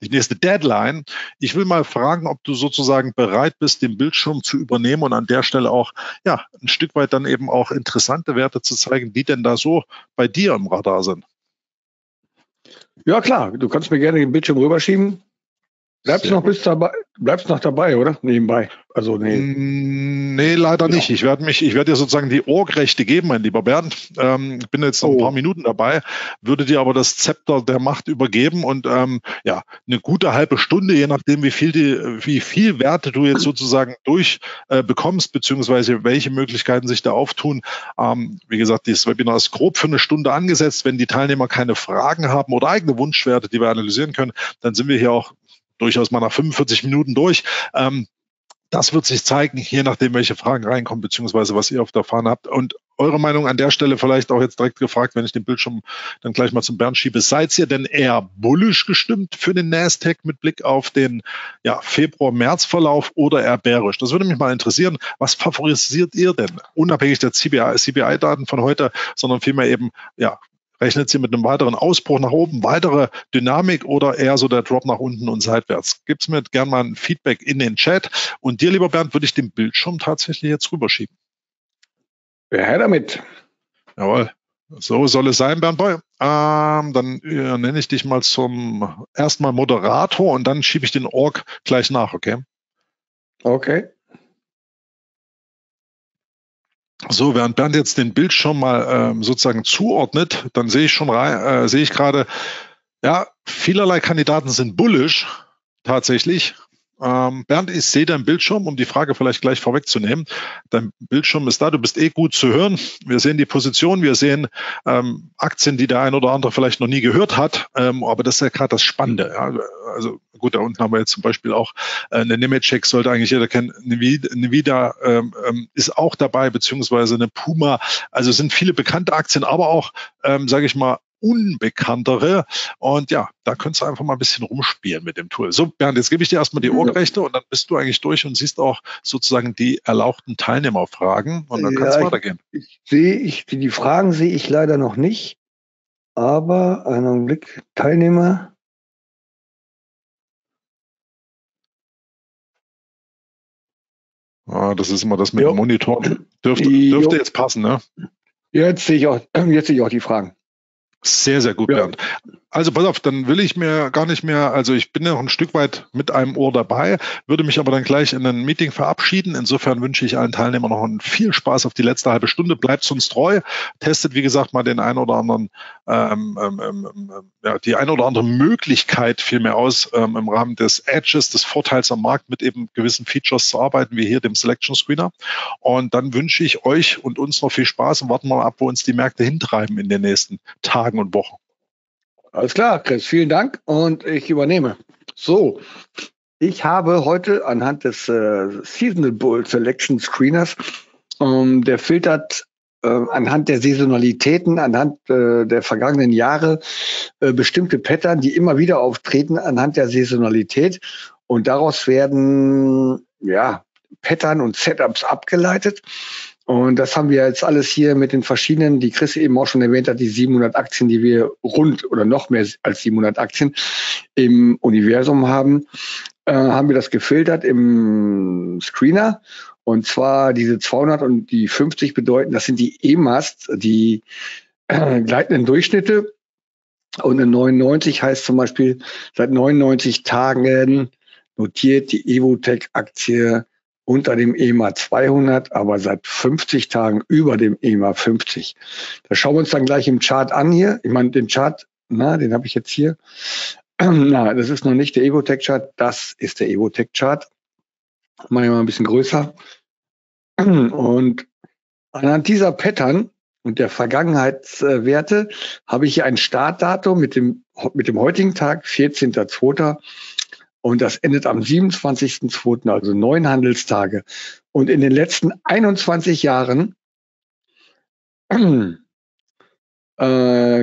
die nächste Deadline. Ich will mal fragen, ob du sozusagen bereit bist, den Bildschirm zu übernehmen und an der Stelle auch ja ein Stück weit dann eben auch interessante Werte zu zeigen, die denn da so bei dir im Radar sind. Ja klar, du kannst mir gerne den Bildschirm rüberschieben. Bleibst noch bis dabei, bleibst noch dabei, oder? Nebenbei. Also nee. Mm, nee, leider ja. nicht. Ich werde mich, ich werde dir sozusagen die Orgrechte geben, mein lieber Bernd. Ähm, bin jetzt noch oh. ein paar Minuten dabei, würde dir aber das Zepter der Macht übergeben und ähm, ja, eine gute halbe Stunde, je nachdem, wie viel die, wie viel Werte du jetzt sozusagen durch äh, bekommst, beziehungsweise welche Möglichkeiten sich da auftun. Ähm, wie gesagt, dieses Webinar ist grob für eine Stunde angesetzt. Wenn die Teilnehmer keine Fragen haben oder eigene Wunschwerte, die wir analysieren können, dann sind wir hier auch durchaus mal nach 45 Minuten durch. Ähm, das wird sich zeigen, je nachdem, welche Fragen reinkommen, beziehungsweise was ihr auf der Fahne habt. Und eure Meinung an der Stelle vielleicht auch jetzt direkt gefragt, wenn ich den Bildschirm dann gleich mal zum Bernd schiebe. Seid ihr denn eher bullisch gestimmt für den Nasdaq mit Blick auf den ja, Februar-März-Verlauf oder eher bärisch? Das würde mich mal interessieren. Was favorisiert ihr denn? Unabhängig der CBI-Daten von heute, sondern vielmehr eben, ja, Rechnet sie mit einem weiteren Ausbruch nach oben, weitere Dynamik oder eher so der Drop nach unten und seitwärts? Gib's mir gerne mal ein Feedback in den Chat. Und dir, lieber Bernd, würde ich den Bildschirm tatsächlich jetzt rüberschieben. Ja, her damit. Jawohl. So soll es sein, Bernd Boy. Ähm, dann äh, nenne ich dich mal zum erstmal Moderator und dann schiebe ich den Org gleich nach, okay? Okay. So, während Bernd jetzt den Bildschirm mal ähm, sozusagen zuordnet, dann sehe ich schon rein, äh, sehe ich gerade, ja, vielerlei Kandidaten sind bullish tatsächlich. Ähm, Bernd, ich sehe deinen Bildschirm, um die Frage vielleicht gleich vorwegzunehmen. Dein Bildschirm ist da, du bist eh gut zu hören. Wir sehen die Position, wir sehen ähm, Aktien, die der ein oder andere vielleicht noch nie gehört hat. Ähm, aber das ist ja gerade das Spannende. Ja. Also gut, da unten haben wir jetzt zum Beispiel auch äh, eine Nemetschek, sollte eigentlich jeder kennen. Nvidia ähm, ähm, ist auch dabei, beziehungsweise eine Puma. Also sind viele bekannte Aktien, aber auch, ähm, sage ich mal, unbekanntere. Und ja, da könntest du einfach mal ein bisschen rumspielen mit dem Tool. So, Bernd, jetzt gebe ich dir erstmal die Ohrrechte und dann bist du eigentlich durch und siehst auch sozusagen die erlauchten Teilnehmerfragen und dann ja, kann es weitergehen. Ich, sehe ich, die Fragen sehe ich leider noch nicht, aber einen Blick, Teilnehmer. Ah, das ist immer das mit jo. dem Monitor. Dürfte, dürfte jetzt passen, ne? Jetzt sehe ich auch, <clears throat> jetzt sehe ich auch die Fragen. Sehr, sehr gut, ja. Bernd. Also pass auf, dann will ich mir gar nicht mehr, also ich bin ja noch ein Stück weit mit einem Ohr dabei, würde mich aber dann gleich in ein Meeting verabschieden. Insofern wünsche ich allen Teilnehmern noch einen viel Spaß auf die letzte halbe Stunde. Bleibt uns treu, testet wie gesagt mal den ein oder anderen, ähm, ähm, ähm, ähm ja, die ein oder andere Möglichkeit vielmehr aus, ähm, im Rahmen des Edges, des Vorteils am Markt mit eben gewissen Features zu arbeiten, wie hier dem Selection Screener. Und dann wünsche ich euch und uns noch viel Spaß und warten mal ab, wo uns die Märkte hintreiben in den nächsten Tagen und Wochen. Alles klar, Chris, vielen Dank und ich übernehme. So, ich habe heute anhand des äh, Seasonal Bull Selection Screeners, ähm, der filtert äh, anhand der Saisonalitäten, anhand äh, der vergangenen Jahre äh, bestimmte Pattern, die immer wieder auftreten anhand der Saisonalität. Und daraus werden ja Pattern und Setups abgeleitet. Und das haben wir jetzt alles hier mit den verschiedenen, die Chris eben auch schon erwähnt hat, die 700 Aktien, die wir rund oder noch mehr als 700 Aktien im Universum haben, äh, haben wir das gefiltert im Screener. Und zwar diese 200 und die 50 bedeuten, das sind die EMAS, die äh, gleitenden Durchschnitte. Und in 99 heißt zum Beispiel, seit 99 Tagen notiert die Evotech-Aktie unter dem EMA 200, aber seit 50 Tagen über dem EMA 50. Das schauen wir uns dann gleich im Chart an hier. Ich meine, den Chart, na, den habe ich jetzt hier. <clears throat> Na, das ist noch nicht der Evotech-Chart, das ist der Evotech-Chart. Machen wir mal ein bisschen größer. <clears throat> Und anhand dieser Pattern und der Vergangenheitswerte habe ich hier ein Startdatum mit dem, mit dem heutigen Tag, 14.02. Und das endet am 27.02., also neun Handelstage. Und in den letzten 21 Jahren <clears throat> äh,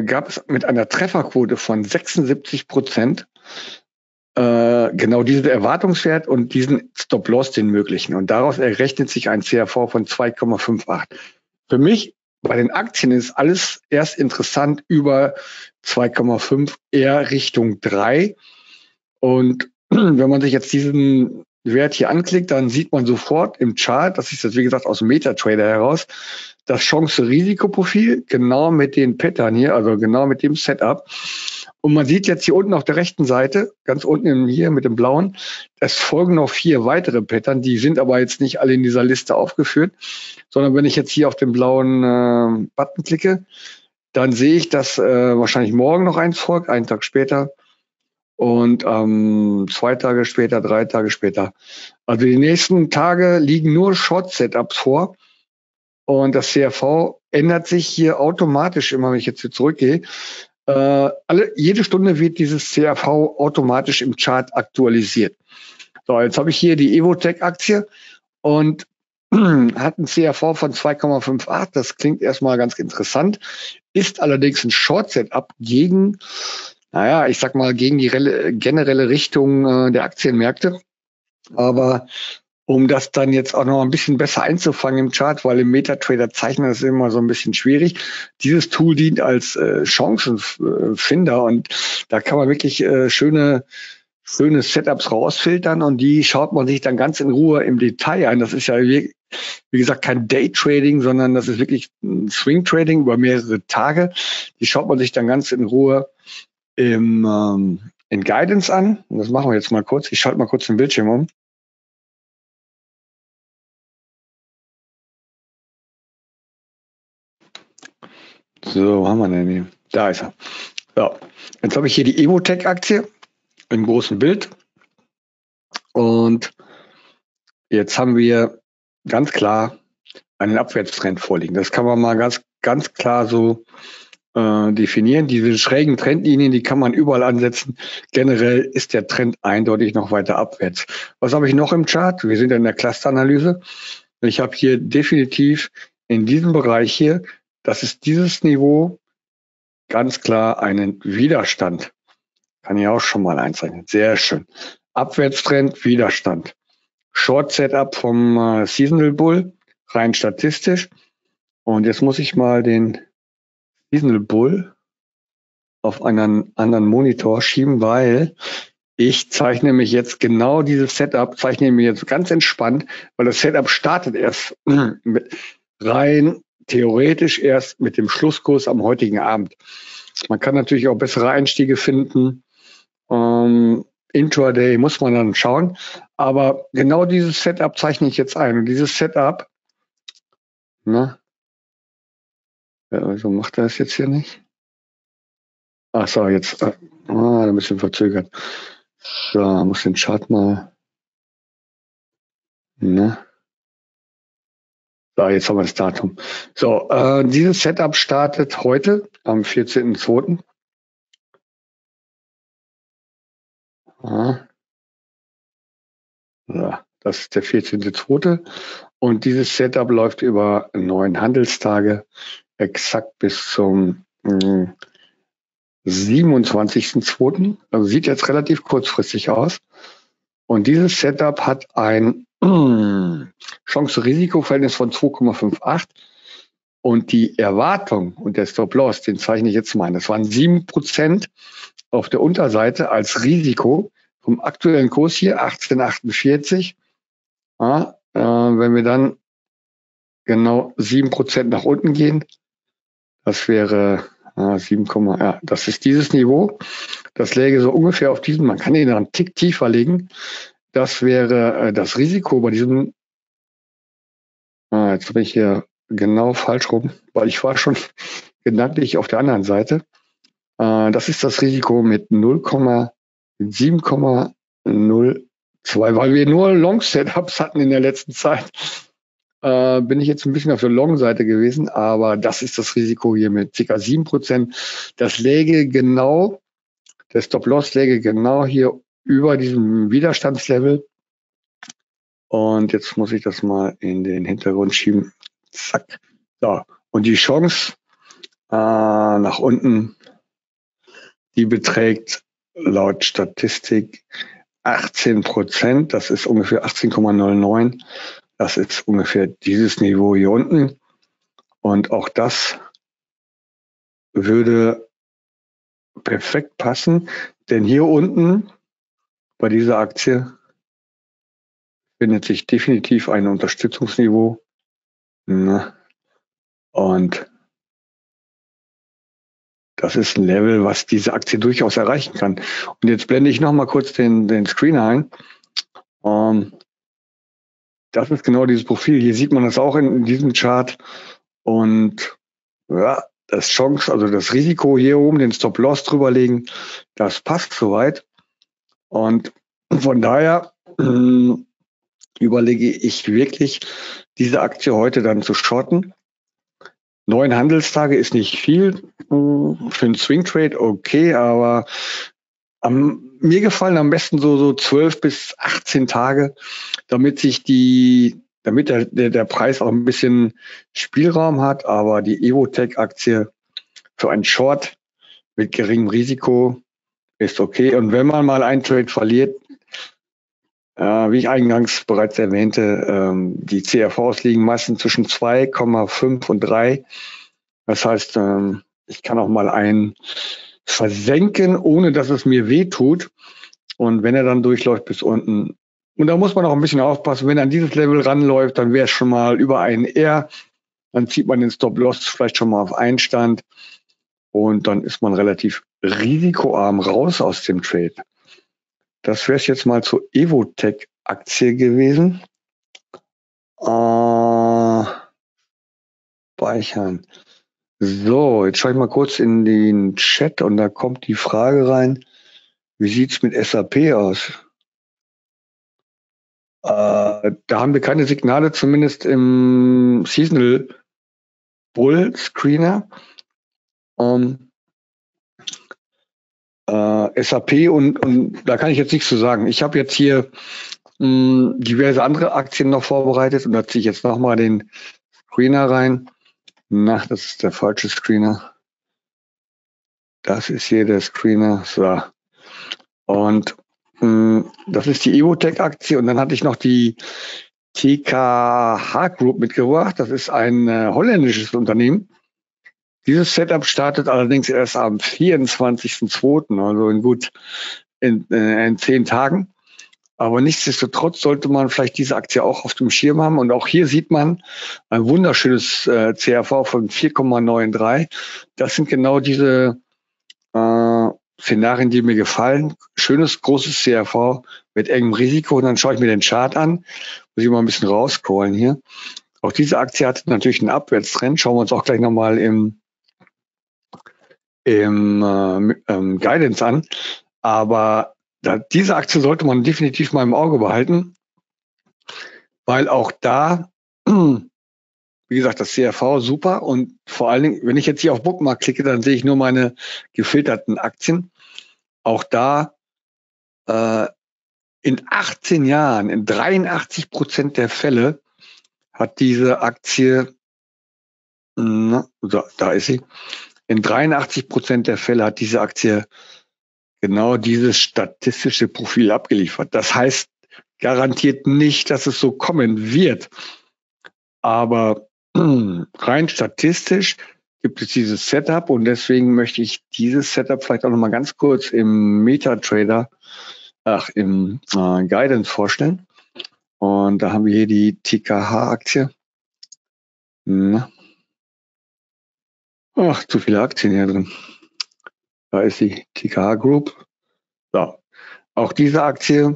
gab es mit einer Trefferquote von 76 Prozent äh, genau diesen Erwartungswert und diesen Stop-Loss, den möglichen. Und daraus errechnet sich ein CRV von 2,58. Für mich bei den Aktien ist alles erst interessant über 2,5 eher Richtung 3. Und wenn man sich jetzt diesen Wert hier anklickt, dann sieht man sofort im Chart, das ist jetzt wie gesagt aus MetaTrader heraus, das Chance-Risikoprofil genau mit den Pattern hier, also genau mit dem Setup. Und man sieht jetzt hier unten auf der rechten Seite, ganz unten hier mit dem blauen, es folgen noch vier weitere Pattern, die sind aber jetzt nicht alle in dieser Liste aufgeführt, sondern wenn ich jetzt hier auf den blauen äh, Button klicke, dann sehe ich, dass äh, wahrscheinlich morgen noch eins folgt, einen Tag später, und ähm, zwei Tage später, drei Tage später. Also die nächsten Tage liegen nur Short-Setups vor. Und das CRV ändert sich hier automatisch, immer wenn ich jetzt hier zurückgehe. Äh, alle, jede Stunde wird dieses CRV automatisch im Chart aktualisiert. So, jetzt habe ich hier die Evotech-Aktie und <clears throat> hat ein CRV von 2,58. Das klingt erstmal ganz interessant, ist allerdings ein Short-Setup gegen naja, ich sag mal, gegen die generelle Richtung äh, der Aktienmärkte. Aber um das dann jetzt auch noch ein bisschen besser einzufangen im Chart, weil im MetaTrader zeichnen das immer so ein bisschen schwierig. Dieses Tool dient als äh, Chancenfinder und da kann man wirklich äh, schöne schöne Setups rausfiltern und die schaut man sich dann ganz in Ruhe im Detail an. Das ist ja wie, wie gesagt kein Daytrading, sondern das ist wirklich ein Swing Trading über mehrere Tage. Die schaut man sich dann ganz in Ruhe im, ähm, in Guidance an. Und das machen wir jetzt mal kurz. Ich schalte mal kurz den Bildschirm um. So, haben wir denn hier? Da ist er. So, jetzt habe ich hier die Evotech-Aktie im großen Bild. Und jetzt haben wir ganz klar einen Abwärtstrend vorliegen. Das kann man mal ganz, ganz klar so äh, definieren. Diese schrägen Trendlinien, die kann man überall ansetzen. Generell ist der Trend eindeutig noch weiter abwärts. Was habe ich noch im Chart? Wir sind in der Clusteranalyse. Ich habe hier definitiv in diesem Bereich hier, das ist dieses Niveau, ganz klar einen Widerstand. Kann ich auch schon mal einzeichnen. Sehr schön. Abwärtstrend, Widerstand. Short Setup vom äh, Seasonal Bull, rein statistisch. Und jetzt muss ich mal den Seasonal Bull auf einen anderen Monitor schieben, weil ich zeichne mich jetzt genau dieses Setup, zeichne mich jetzt ganz entspannt, weil das Setup startet erst <clears throat> mit rein theoretisch erst mit dem Schlusskurs am heutigen Abend. Man kann natürlich auch bessere Einstiege finden. Ähm, Intraday muss man dann schauen. Aber genau dieses Setup zeichne ich jetzt ein. Und dieses Setup, ne, also macht er das jetzt hier nicht? Ach so, jetzt, äh, ah, ein bisschen verzögert. So, muss den Chart mal, ne? So, jetzt haben wir das Datum. So, äh, dieses Setup startet heute am 14.02. Ah. So, das ist der 14.02. Und dieses Setup läuft über neun Handelstage exakt bis zum äh, 27.02. Also sieht jetzt relativ kurzfristig aus. Und dieses Setup hat ein <clears throat> Chance-Risiko-Verhältnis von 2,58 und die Erwartung und der Stop-Loss, den zeichne ich jetzt mal ein, das waren 7% auf der Unterseite als Risiko vom aktuellen Kurs hier, 1848. Ja, äh, wenn wir dann genau 7% nach unten gehen, das wäre äh, 7, ja, das ist dieses Niveau. Das läge so ungefähr auf diesem, man kann ihn noch einen Tick tiefer legen. Das wäre äh, das Risiko bei diesem, ah, jetzt bin ich hier genau falsch rum, weil ich war schon <laughs> gedanklich auf der anderen Seite. Äh, das ist das Risiko mit 0,7,02, weil wir nur Long-Setups hatten in der letzten Zeit. Äh, bin ich jetzt ein bisschen auf der Long-Seite gewesen, aber das ist das Risiko hier mit ca. 7%. Das läge genau, der Stop-Loss läge genau hier über diesem Widerstandslevel. Und jetzt muss ich das mal in den Hintergrund schieben. Zack. So. Und die Chance äh, nach unten, die beträgt laut Statistik 18 Prozent. Das ist ungefähr 18,09. Das ist ungefähr dieses Niveau hier unten. Und auch das würde perfekt passen, denn hier unten bei dieser Aktie findet sich definitiv ein Unterstützungsniveau? Und das ist ein Level, was diese Aktie durchaus erreichen kann. Und jetzt blende ich noch mal kurz den, den Screen ein. Um, ähm, das ist genau dieses Profil. Hier sieht man das auch in, in diesem Chart. Und ja, das Chance, also das Risiko hier oben, den Stop-Loss drüberlegen, das passt soweit. Und von daher äh, überlege ich wirklich, diese Aktie heute dann zu shorten. Neun Handelstage ist nicht viel hm, für einen Swing Trade, okay, aber am, mir gefallen am besten so, so 12 bis 18 Tage, damit sich die, damit der, der, der Preis auch ein bisschen Spielraum hat, aber die Evotech-Aktie für einen Short mit geringem Risiko ist okay. Und wenn man mal einen Trade verliert, äh, wie ich eingangs bereits erwähnte, ähm, die CRVs liegen meistens zwischen 2,5 und 3. Das heißt, ähm, ich kann auch mal einen versenken, ohne dass es mir weh tut. Und wenn er dann durchläuft bis unten, und da muss man auch ein bisschen aufpassen, wenn er an dieses Level ranläuft, dann wäre es schon mal über einen R. Dann zieht man den Stop-Loss vielleicht schon mal auf Einstand. Und dann ist man relativ risikoarm raus aus dem Trade. Das wäre es jetzt mal zur Evotech-Aktie gewesen. Äh, speichern. So, jetzt schaue ich mal kurz in den Chat und da kommt die Frage rein, wie sieht's mit SAP aus? Äh, da haben wir keine Signale, zumindest im Seasonal Bull Screener. Ähm, äh, SAP und, und da kann ich jetzt nichts zu sagen. Ich habe jetzt hier mh, diverse andere Aktien noch vorbereitet und da ziehe ich jetzt nochmal den Screener rein. Na, das ist der falsche Screener. Das ist hier der Screener. So. Und mh, hm, das ist die Evotech-Aktie und dann hatte ich noch die TKH Group mitgebracht. Das ist ein äh, holländisches Unternehmen. Dieses Setup startet allerdings erst am 24.02., also in gut in, äh, in zehn Tagen. Aber nichtsdestotrotz sollte man vielleicht diese Aktie auch auf dem Schirm haben. Und auch hier sieht man ein wunderschönes äh, CRV von 4,93. Das sind genau diese äh, Szenarien, die mir gefallen. Schönes, großes CRV mit engem Risiko. Und dann schaue ich mir den Chart an. Muss ich mal ein bisschen rauscallen hier. Auch diese Aktie hat natürlich einen Abwärtstrend. Schauen wir uns auch gleich nochmal im im äh, ähm, Guidance an. Aber da, diese Aktie sollte man definitiv mal im Auge behalten, weil auch da, wie gesagt, das CRV super und vor allen Dingen, wenn ich jetzt hier auf Bookmark klicke, dann sehe ich nur meine gefilterten Aktien. Auch da äh, in 18 Jahren, in 83 Prozent der Fälle hat diese Aktie, na, so, da ist sie, in 83 Prozent der Fälle hat diese Aktie genau dieses statistische Profil abgeliefert. Das heißt garantiert nicht, dass es so kommen wird. Aber <clears throat> rein statistisch gibt es dieses Setup und deswegen möchte ich dieses Setup vielleicht auch noch mal ganz kurz im MetaTrader, ach, im äh, Guidance vorstellen. Und da haben wir hier die TKH-Aktie. Ach, zu viele Aktien hier drin. Da ist die TKH Group. So. Auch diese Aktie,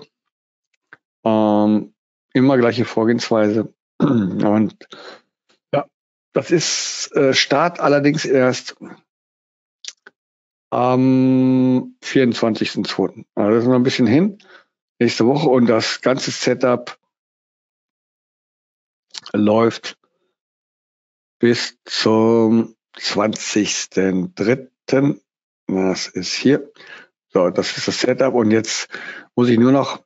ähm, immer gleiche Vorgehensweise. <clears throat> Und ja, das ist äh, Start allerdings erst am 24.02. Also das ist noch ein bisschen hin. Nächste Woche und das ganze Setup läuft bis zum 20.03. Das ist hier. So, das ist das Setup. Und jetzt muss ich nur noch,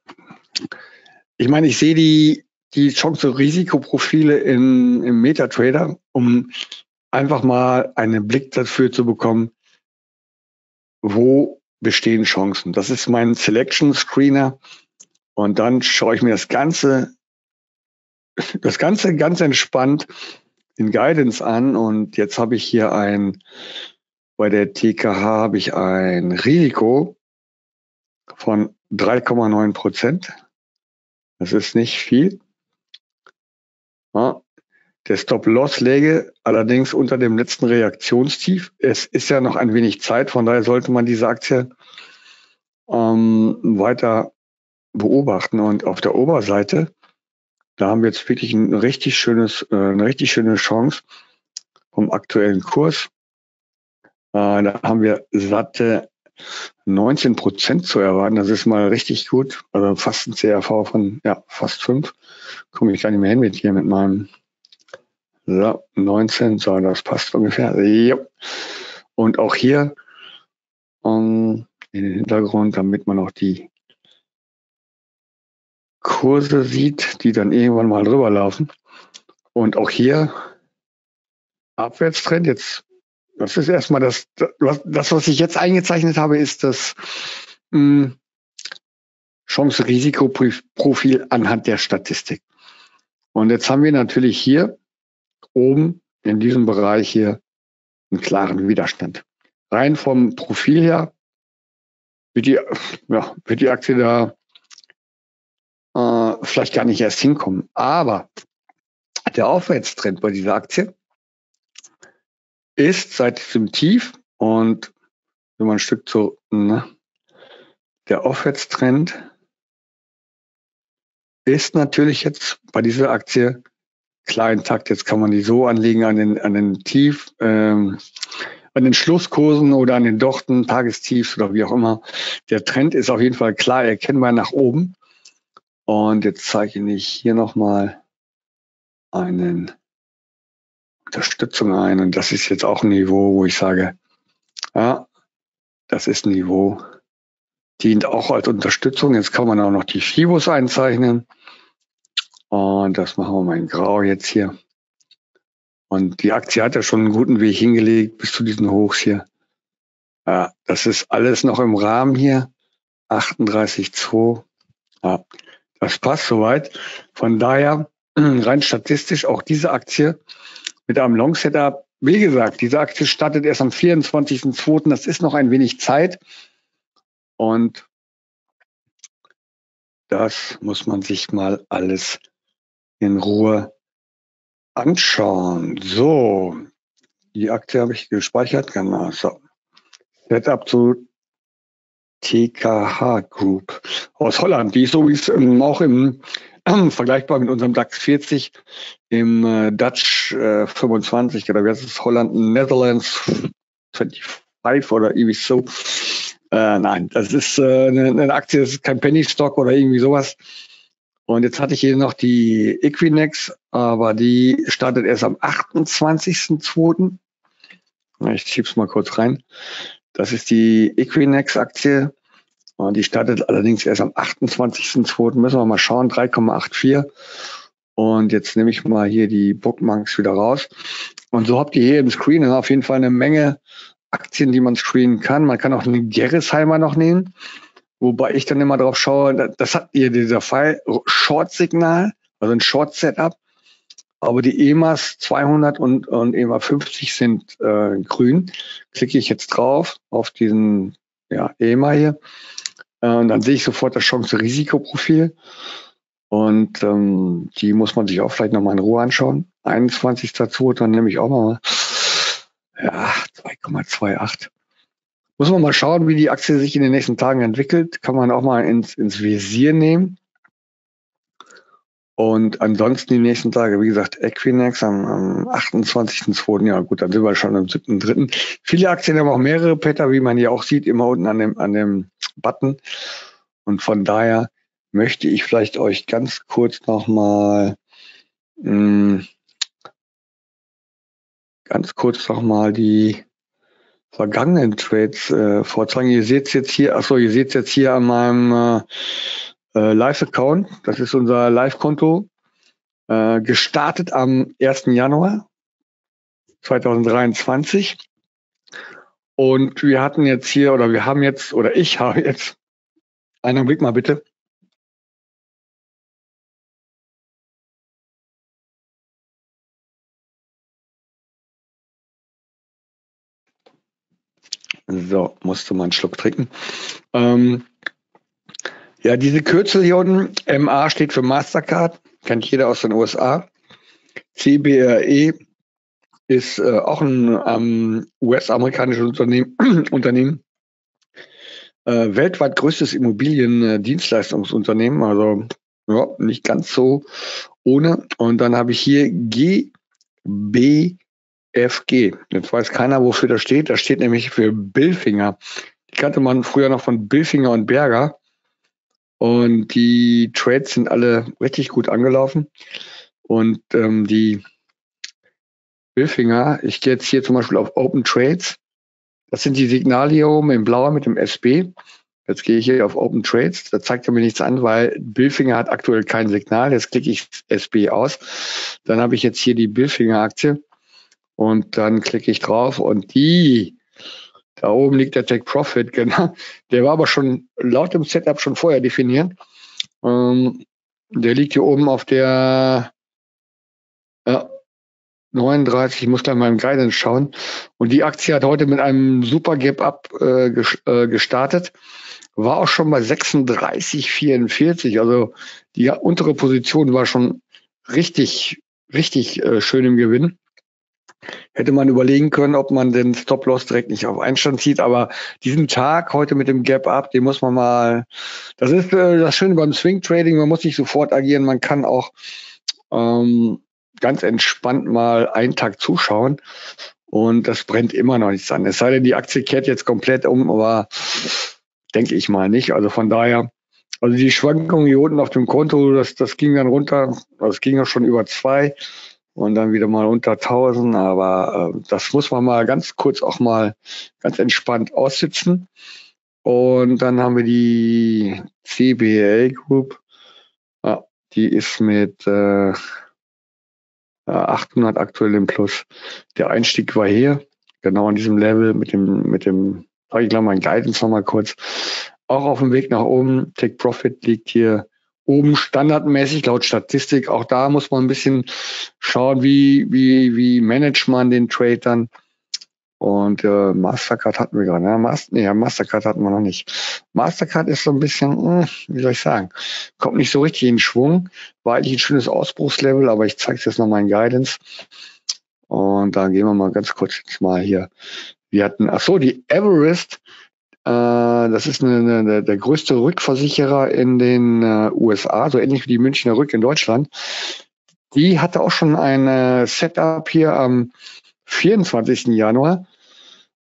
ich meine, ich sehe die, die Chance-Risikoprofile im MetaTrader, um einfach mal einen Blick dafür zu bekommen, wo bestehen Chancen. Das ist mein Selection Screener. Und dann schaue ich mir das Ganze, das Ganze ganz entspannt in Guidance an. Und jetzt habe ich hier ein bei der TKH habe ich ein Risiko von 3,9 Prozent. Das ist nicht viel. Ja. Der Stop-Loss läge allerdings unter dem letzten Reaktionstief. Es ist ja noch ein wenig Zeit, von daher sollte man diese Aktie ähm, weiter beobachten. Und auf der Oberseite, da haben wir jetzt wirklich ein richtig schönes, äh, eine richtig schöne Chance vom aktuellen Kurs. Äh, da haben wir satte 19 Prozent zu erwarten. Das ist mal richtig gut. Also fast ein CRV von ja, fast fünf. Komme ich gar nicht mehr hin mit hier mit meinem so, 19. So, das passt ungefähr. Ja. Und auch hier um, in den Hintergrund, damit man auch die Kurse sieht, die dann irgendwann mal drüber laufen. Und auch hier Abwärtstrend. Jetzt das ist erstmal das, das, was ich jetzt eingezeichnet habe, ist das hm, Chance-Risikoprofil anhand der Statistik. Und jetzt haben wir natürlich hier oben in diesem Bereich hier einen klaren Widerstand. Rein vom Profil her wird die, ja, wird die Aktie da äh, vielleicht gar nicht erst hinkommen. Aber der Aufwärtstrend bei dieser Aktie ist seit diesem Tief und wenn man ein Stück zu, ne, der Aufwärtstrend ist natürlich jetzt bei dieser Aktie klar intakt. Jetzt kann man die so anlegen an den, an den Tief, ähm, an den Schlusskursen oder an den Dochten, Tagestiefs oder wie auch immer. Der Trend ist auf jeden Fall klar erkennbar nach oben. Und jetzt zeichne ich hier nochmal einen Unterstützung ein. Und das ist jetzt auch ein Niveau, wo ich sage, ja, das ist ein Niveau, dient auch als Unterstützung. Jetzt kann man auch noch die Fibos einzeichnen. Und das machen wir mal in Grau jetzt hier. Und die Aktie hat ja schon einen guten Weg hingelegt bis zu diesen Hochs hier. Ja, das ist alles noch im Rahmen hier. 38,2. Ja, das passt soweit. Von daher, <clears throat> rein statistisch, auch diese Aktie mit einem Long Setup. Wie gesagt, diese Aktie startet erst am 24.02. Das ist noch ein wenig Zeit. Und das muss man sich mal alles in Ruhe anschauen. So, die Aktie habe ich gespeichert. Genau. So. Setup zu TKH Group aus Holland. Die ist so wie es auch im vergleichbar mit unserem DAX 40 im äh, Dutch äh, 25 oder wie heißt es, Holland Netherlands 25 oder irgendwie so. Äh, nein, das ist äh, eine, eine Aktie, das ist kein Penny Stock oder irgendwie sowas. Und jetzt hatte ich hier noch die Equinex, aber die startet erst am 28.02. Ich schieb's mal kurz rein. Das ist die Equinex-Aktie. Die startet allerdings erst am 28.02. Müssen wir mal schauen, 3,84. Und jetzt nehme ich mal hier die Bookmarks wieder raus. Und so habt ihr hier im Screen auf jeden Fall eine Menge Aktien, die man screenen kann. Man kann auch eine Gerresheimer noch nehmen. Wobei ich dann immer drauf schaue, das hat hier dieser Pfeil Short-Signal, also ein Short-Setup. Aber die EMAs 200 und, und EMA 50 sind äh, grün. Klicke ich jetzt drauf auf diesen ja, EMA hier. Äh, und dann sehe ich sofort das Chance-Risikoprofil. Und ähm, die muss man sich auch vielleicht nochmal in Ruhe anschauen. 21.2. dann nehme ich auch mal ja, 2,28. Muss man mal schauen, wie die Aktie sich in den nächsten Tagen entwickelt. Kann man auch mal ins, ins Visier nehmen. Und ansonsten die nächsten Tage, wie gesagt, Equinex am, am 28.02. Ja gut, dann sind wir schon am 7.3. Viele Aktien haben auch mehrere Peter, wie man hier auch sieht, immer unten an dem, an dem Button. Und von daher möchte ich vielleicht euch ganz kurz nochmal hm, ganz kurz nochmal die vergangenen Trades äh, vorzeigen. Ihr seht jetzt hier, achso, ihr seht jetzt hier an meinem äh, äh, Live-Account. Das ist unser Live-Konto. Äh, gestartet am 1. Januar 2023. Und wir hatten jetzt hier, oder wir haben jetzt, oder ich <laughs> habe jetzt, einen Blick mal bitte. So, musste man einen Schluck trinken. Ähm, ja, diese Kürzel hier unten, MA steht für Mastercard, kennt jeder aus den USA. CBRE ist äh, auch ein ähm, US-amerikanisches Unternehmen, <clears throat> Unternehmen. Äh, weltweit größtes Immobiliendienstleistungsunternehmen, also ja, nicht ganz so ohne. Und dann habe ich hier GB FG. Jetzt weiß keiner, wofür das steht. Das steht nämlich für Billfinger. Die kannte man früher noch von Billfinger und Berger. Und die Trades sind alle richtig gut angelaufen. Und ähm, die Billfinger, ich gehe jetzt hier zum Beispiel auf Open Trades. Das sind die Signale hier oben in Blauer mit dem SB. Jetzt gehe ich hier auf Open Trades. Da zeigt er mir nichts an, weil Billfinger hat aktuell kein Signal. Jetzt klicke ich SB aus. Dann habe ich jetzt hier die Billfinger Aktie. Und dann klicke ich drauf und die, da oben liegt der Take Profit, genau. Der war aber schon laut dem Setup schon vorher definiert. Ähm, der liegt hier oben auf der ja, 39, ich muss gleich mal im Guidance schauen. Und die Aktie hat heute mit einem super Gap-Up äh, äh gestartet. War auch schon bei 36,44. Also die untere Position war schon richtig, richtig äh, schön im Gewinn hätte man überlegen können, ob man den Stop-Loss direkt nicht auf Einstand zieht. Aber diesen Tag heute mit dem Gap-Up, den muss man mal, das ist äh, das Schöne beim Swing-Trading, man muss nicht sofort agieren, man kann auch ähm, ganz entspannt mal einen Tag zuschauen und das brennt immer noch nichts an. Es sei denn, die Aktie kehrt jetzt komplett um, aber denke ich mal nicht. Also von daher, also die Schwankungen hier unten auf dem Konto, das, das ging dann runter, das ging ja schon über zwei und dann wieder mal unter 1000. Aber äh, das muss man mal ganz kurz auch mal ganz entspannt aussitzen. Und dann haben wir die CBA Group. Ja, die ist mit äh, 800 aktuell im Plus. Der Einstieg war hier, genau an diesem Level mit dem, mit dem, ich glaube, mein Guidance nochmal kurz. Auch auf dem Weg nach oben. Take Profit liegt hier oben standardmäßig laut Statistik. Auch da muss man ein bisschen schauen, wie, wie, wie managt man den Trade dann. Und äh, Mastercard hatten wir gerade. Ne? Master, nee, Mastercard hatten wir noch nicht. Mastercard ist so ein bisschen, hm, wie soll ich sagen, kommt nicht so richtig in Schwung. War eigentlich ein schönes Ausbruchslevel, aber ich zeige es jetzt nochmal in Guidance. Und dann gehen wir mal ganz kurz jetzt mal hier. Wir hatten, ach so, die Everest das ist eine, eine, der größte Rückversicherer in den äh, USA, so ähnlich wie die Münchner Rück in Deutschland. Die hatte auch schon ein äh, Setup hier am 24. Januar.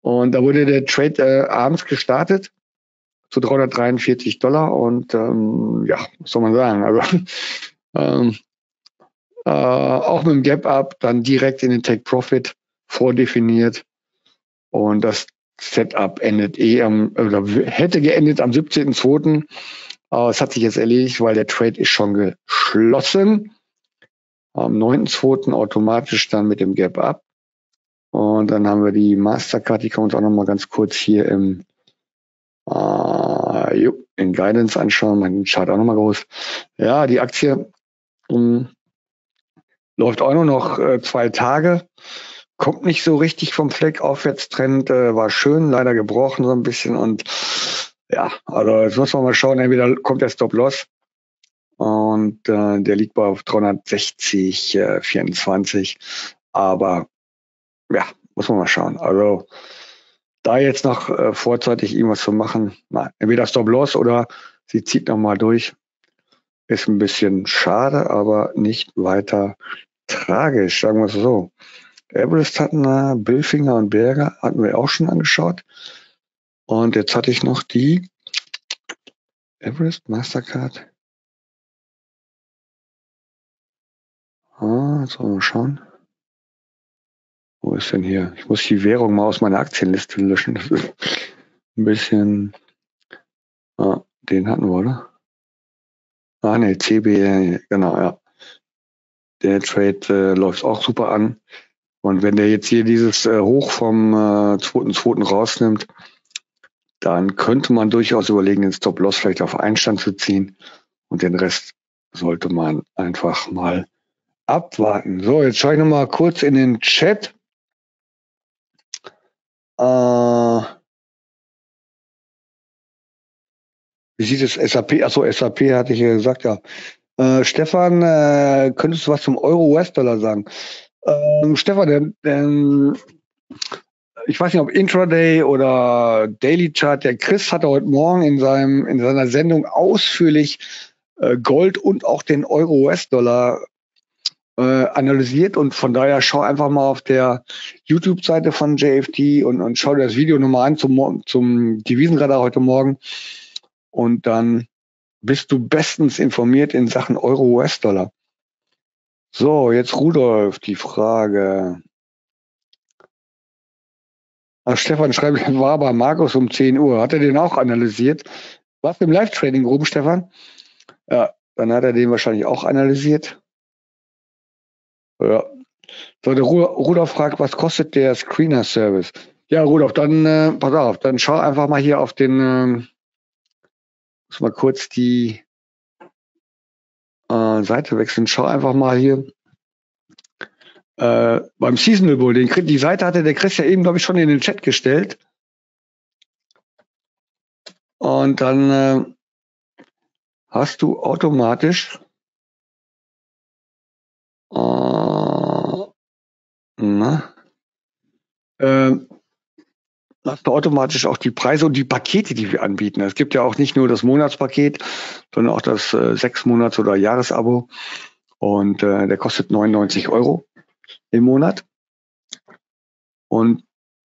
Und da wurde der Trade äh, abends gestartet zu 343 Dollar. Und ähm, ja, was soll man sagen? Also <laughs> ähm, äh, auch mit dem Gap Up dann direkt in den Take Profit vordefiniert. Und das Setup endet eh am, oder hätte geendet am 17.02. Aber es hat sich jetzt erledigt, weil der Trade ist schon geschlossen. Am 9.02. automatisch dann mit dem Gap Up. Und dann haben wir die Mastercard, die kann uns auch noch mal ganz kurz hier im, äh, in Guidance anschauen, mein Chart auch nochmal groß. Ja, die Aktie um, ähm, läuft auch nur noch äh, zwei Tage, kommt nicht so richtig vom Fleck. Aufwärtstrend äh, war schön, leider gebrochen so ein bisschen und ja, also jetzt muss man mal schauen, entweder kommt der Stop-Loss und äh, der liegt bei auf 360, äh, 24. Aber ja, muss man mal schauen. Also da jetzt noch äh, vorzeitig irgendwas zu machen, na, entweder Stop-Loss oder sie zieht noch mal durch, ist ein bisschen schade, aber nicht weiter tragisch, sagen wir es so. Everest hatten wir, Billfinger und Berger hatten wir auch schon angeschaut. Und jetzt hatte ich noch die Everest Mastercard. Ah, so mal schauen. Wo ist denn hier? Ich muss die Währung mal aus meiner Aktienliste löschen. Das ist ein bisschen. Ah, den hatten wir, oder? Ah, ne, CB, genau, ja. Der Trade äh, läuft auch super an. Und wenn der jetzt hier dieses äh, Hoch vom äh, 2.2. rausnimmt, dann könnte man durchaus überlegen, den Stop-Loss vielleicht auf Einstand zu ziehen. Und den Rest sollte man einfach mal abwarten. So, jetzt schaue ich noch mal kurz in den Chat. Äh, wie sieht es SAP? Achso, SAP hatte ich ja gesagt, ja. Äh, Stefan, äh, könntest du was zum Euro-US-Dollar sagen? Ähm, Stefan, der, der, ich weiß nicht, ob Intraday oder Daily Chart, der Chris hatte heute Morgen in, seinem, in seiner Sendung ausführlich äh, Gold und auch den Euro-US-Dollar äh, analysiert und von daher schau einfach mal auf der YouTube-Seite von JFT und, und schau dir das Video nochmal an zum, zum Devisenradar heute Morgen und dann bist du bestens informiert in Sachen Euro-US-Dollar. So, jetzt Rudolf, die Frage. Ach, Stefan schreibt, <laughs> war bei Markus um 10 Uhr. Hat er den auch analysiert? Warst im Live-Trading oben, Stefan? Ja, dann hat er den wahrscheinlich auch analysiert. Ja. So, der Rudolf fragt, was kostet der Screener-Service? Ja, Rudolf, dann äh, pass auf, dann schau einfach mal hier auf den, äh, muss mal kurz die äh, Seite wechseln. Schau einfach mal hier äh, beim Seasonal Bull. Den, die Seite hatte der Chris ja eben, glaube ich, schon in den Chat gestellt. Und dann äh, hast du automatisch äh, na, äh, hast du automatisch auch die Preise und die Pakete, die wir anbieten. Es gibt ja auch nicht nur das Monatspaket, sondern auch das äh, sechs Monats- oder Jahresabo. Und äh, der kostet 99 Euro im Monat. Und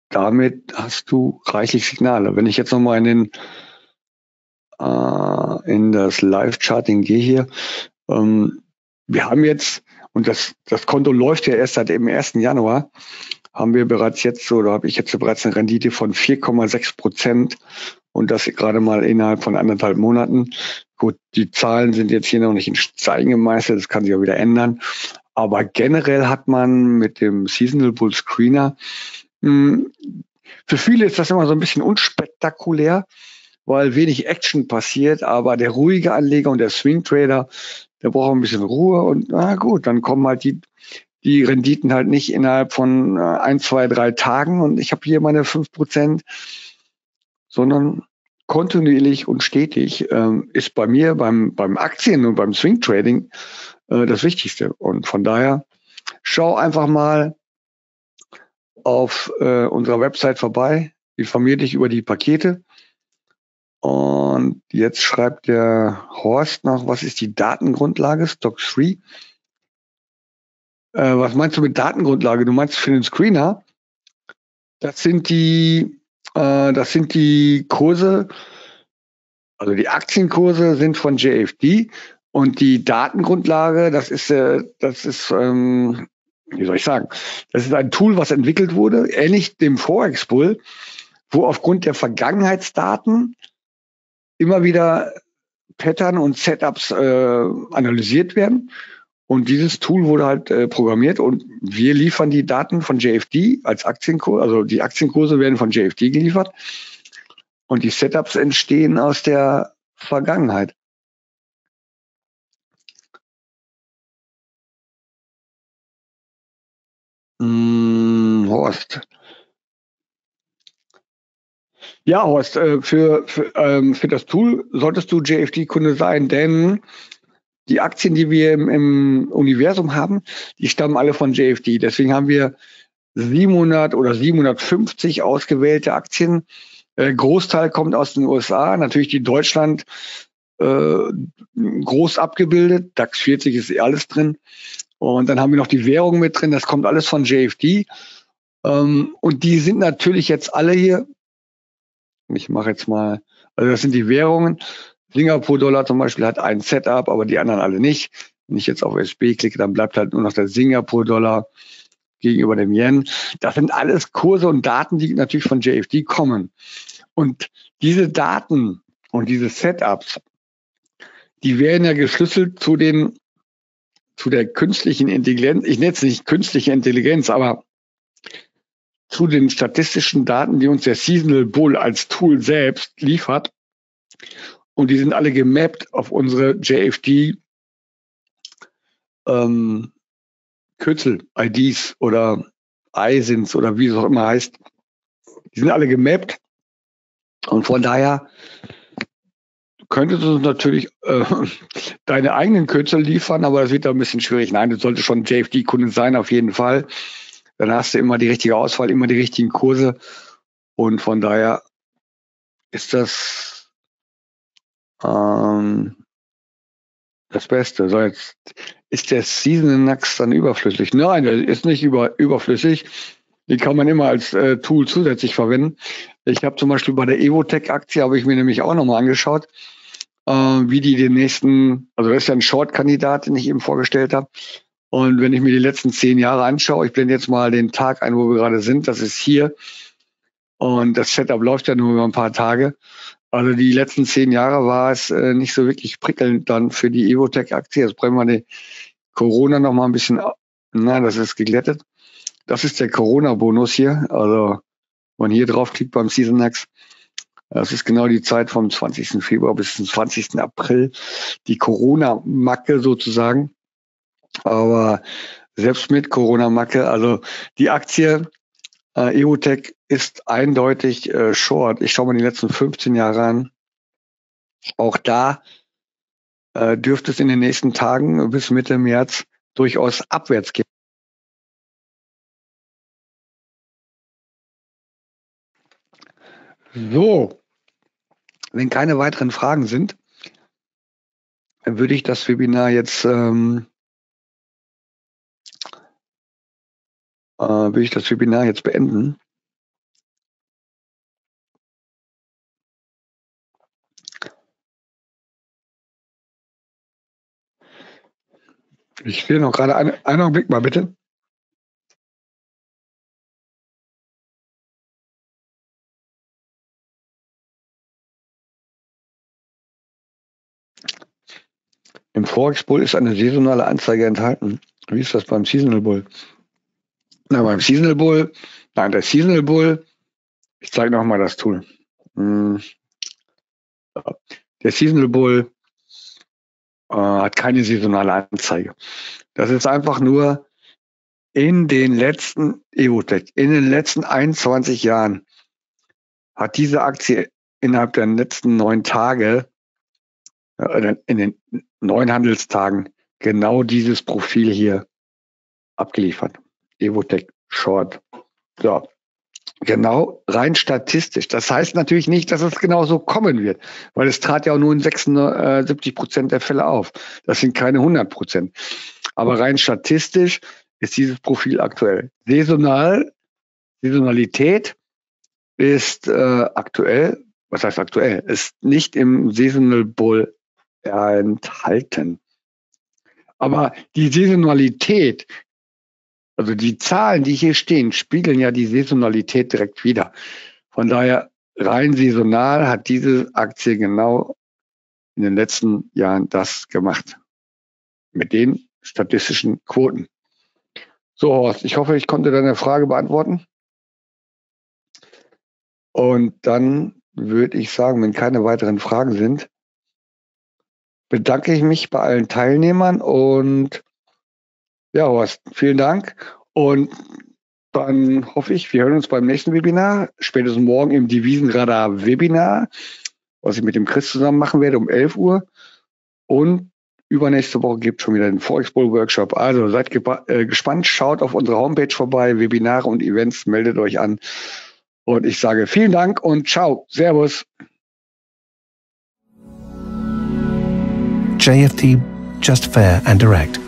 damit hast du reichlich Signale. Wenn ich jetzt nochmal in äh, in das Live-Charting gehe hier, ähm, wir haben jetzt, und das, das Konto läuft ja erst seit dem 1. Januar, haben wir bereits jetzt so, oder habe ich jetzt bereits eine Rendite von 4,6 Prozent und das gerade mal innerhalb von anderthalb Monaten. Gut, die Zahlen sind jetzt hier noch nicht in Stein gemeißelt, das kann sich auch wieder ändern. Aber generell hat man mit dem Seasonal Bull Screener, mh, hm, für viele ist das immer so ein bisschen unspektakulär, weil wenig Action passiert, aber der ruhige Anleger und der Swing Trader, der braucht ein bisschen Ruhe und na gut, dann kommen halt die die Renditen halt nicht innerhalb von äh, ein, zwei, drei Tagen und ich habe hier meine fünf Prozent, sondern kontinuierlich und stetig ähm, ist bei mir beim, beim Aktien und beim Swing Trading äh, das Wichtigste. Und von daher schau einfach mal auf äh, unserer Website vorbei, informier dich über die Pakete. Und jetzt schreibt der Horst noch, was ist die Datengrundlage, Stock 3? Äh, was meinst du mit Datengrundlage? Du meinst für den Screener? Das sind die, äh, das sind die Kurse, also die Aktienkurse sind von JFD und die Datengrundlage, das ist, äh, das ist, ähm, wie soll ich sagen, das ist ein Tool, was entwickelt wurde, ähnlich dem Forex Bull, wo aufgrund der Vergangenheitsdaten immer wieder Pattern und Setups äh, analysiert werden und dieses Tool wurde halt äh, programmiert und wir liefern die Daten von JFD als Aktienkurs, also die Aktienkurse werden von JFD geliefert und die Setups entstehen aus der Vergangenheit. Hm, Horst. Ja, Horst, äh, für, für, ähm, für das Tool solltest du JFD-Kunde sein, denn die Aktien, die wir im, im, Universum haben, die stammen alle von JFD. Deswegen haben wir 700 oder 750 ausgewählte Aktien. Äh, Großteil kommt aus den USA, natürlich die Deutschland äh, groß abgebildet. DAX 40 ist eh alles drin. Und dann haben wir noch die Währung mit drin, das kommt alles von JFD. Ähm, und die sind natürlich jetzt alle hier. Ich mache jetzt mal, also das sind die Währungen. Singapur-Dollar zum Beispiel hat ein Setup, aber die anderen alle nicht. Wenn ich jetzt auf SB klicke, dann bleibt halt nur noch der Singapur-Dollar gegenüber dem Yen. Das sind alles Kurse und Daten, die natürlich von JFD kommen. Und diese Daten und diese Setups, die werden ja geschlüsselt zu den zu der künstlichen Intelligenz, ich nenne es nicht künstliche Intelligenz, aber zu den statistischen Daten, die uns der Seasonal Bull als Tool selbst liefert. Und die sind alle gemappt auf unsere JFD ähm, Kürzel, IDs oder ISINs oder wie es auch immer heißt. Die sind alle gemappt. Und von daher könntest du natürlich äh, <laughs> deine eigenen Kürzel liefern, aber das wird da ein bisschen schwierig. Nein, du solltest schon JFD-Kunde sein, auf jeden Fall. Dann hast du immer die richtige Auswahl, immer die richtigen Kurse. Und von daher ist das ähm, das Beste. So, jetzt ist der Season Nux dann überflüssig. Nein, der ist nicht über, überflüssig. Die kann man immer als äh, Tool zusätzlich verwenden. Ich habe zum Beispiel bei der Evotech-Aktie, habe ich mir nämlich auch nochmal angeschaut, äh, wie die den nächsten, also das ist ja ein Short-Kandidat, den ich eben vorgestellt habe. Und wenn ich mir die letzten zehn Jahre anschaue, ich blende jetzt mal den Tag ein, wo wir gerade sind, das ist hier. Und das Setup läuft ja nur über ein paar Tage. Also die letzten zehn Jahre war es äh, nicht so wirklich prickelnd dann für die Evotech-Aktie. Jetzt bringen wir die Corona noch mal ein bisschen, na, das ist geglättet. Das ist der Corona-Bonus hier. Also, wenn man hier draufklickt beim Season Next, das ist genau die Zeit vom 20. Februar bis zum 20. April, die Corona-Macke sozusagen. Aber selbst mit Corona-Macke, also die Aktie äh, EOTech ist eindeutig äh, short. Ich schaue mal die letzten 15 Jahre an. Auch da äh, dürfte es in den nächsten Tagen bis Mitte März durchaus abwärts gehen. So, wenn keine weiteren Fragen sind, würde ich das Webinar jetzt ähm, äh, würde ich das Webinar jetzt beenden. Ich sehe noch gerade einen, einen Augenblick mal bitte. Im Forex Bull ist eine saisonale Anzeige enthalten. Wie ist das beim Seasonal Bull? Na, beim Seasonal Bull, nein, der Seasonal Bull, ich zeige nochmal das Tool. Hm. Der Seasonal Bull äh, hat keine saisonale Anzeige. Das ist einfach nur in den letzten EOTech, in den letzten 21 Jahren hat diese Aktie innerhalb der letzten neun Tage äh, in den neun Handelstagen genau dieses Profil hier abgeliefert. Evotech Short. So. Genau, rein statistisch. Das heißt natürlich nicht, dass es genau so kommen wird, weil es trat ja auch nur in 76 Prozent der Fälle auf. Das sind keine 100 Prozent. Aber rein statistisch ist dieses Profil aktuell. Saisonal, Saisonalität ist äh, aktuell, was heißt aktuell, ist nicht im Seasonal Bull enthalten. Aber die Saisonalität, also die Zahlen, die hier stehen, spiegeln ja die Saisonalität direkt wieder. Von daher rein saisonal hat diese Aktie genau in den letzten Jahren das gemacht. Mit den statistischen Quoten. So, Horst, ich hoffe, ich konnte deine Frage beantworten. Und dann würde ich sagen, wenn keine weiteren Fragen sind, bedanke ich mich bei allen Teilnehmern und ja, Horst, vielen Dank. Und dann hoffe ich, wir hören uns beim nächsten Webinar, spätestens morgen im Devisenradar-Webinar, was ich mit dem Chris zusammen machen werde um 11 Uhr. Und übernächste Woche gibt es schon wieder den Forex Bowl Workshop. Also seid äh, gespannt, schaut auf unsere Homepage vorbei, Webinare und Events, meldet euch an. Und ich sage vielen Dank und ciao, Servus. JFD, just fair and direct.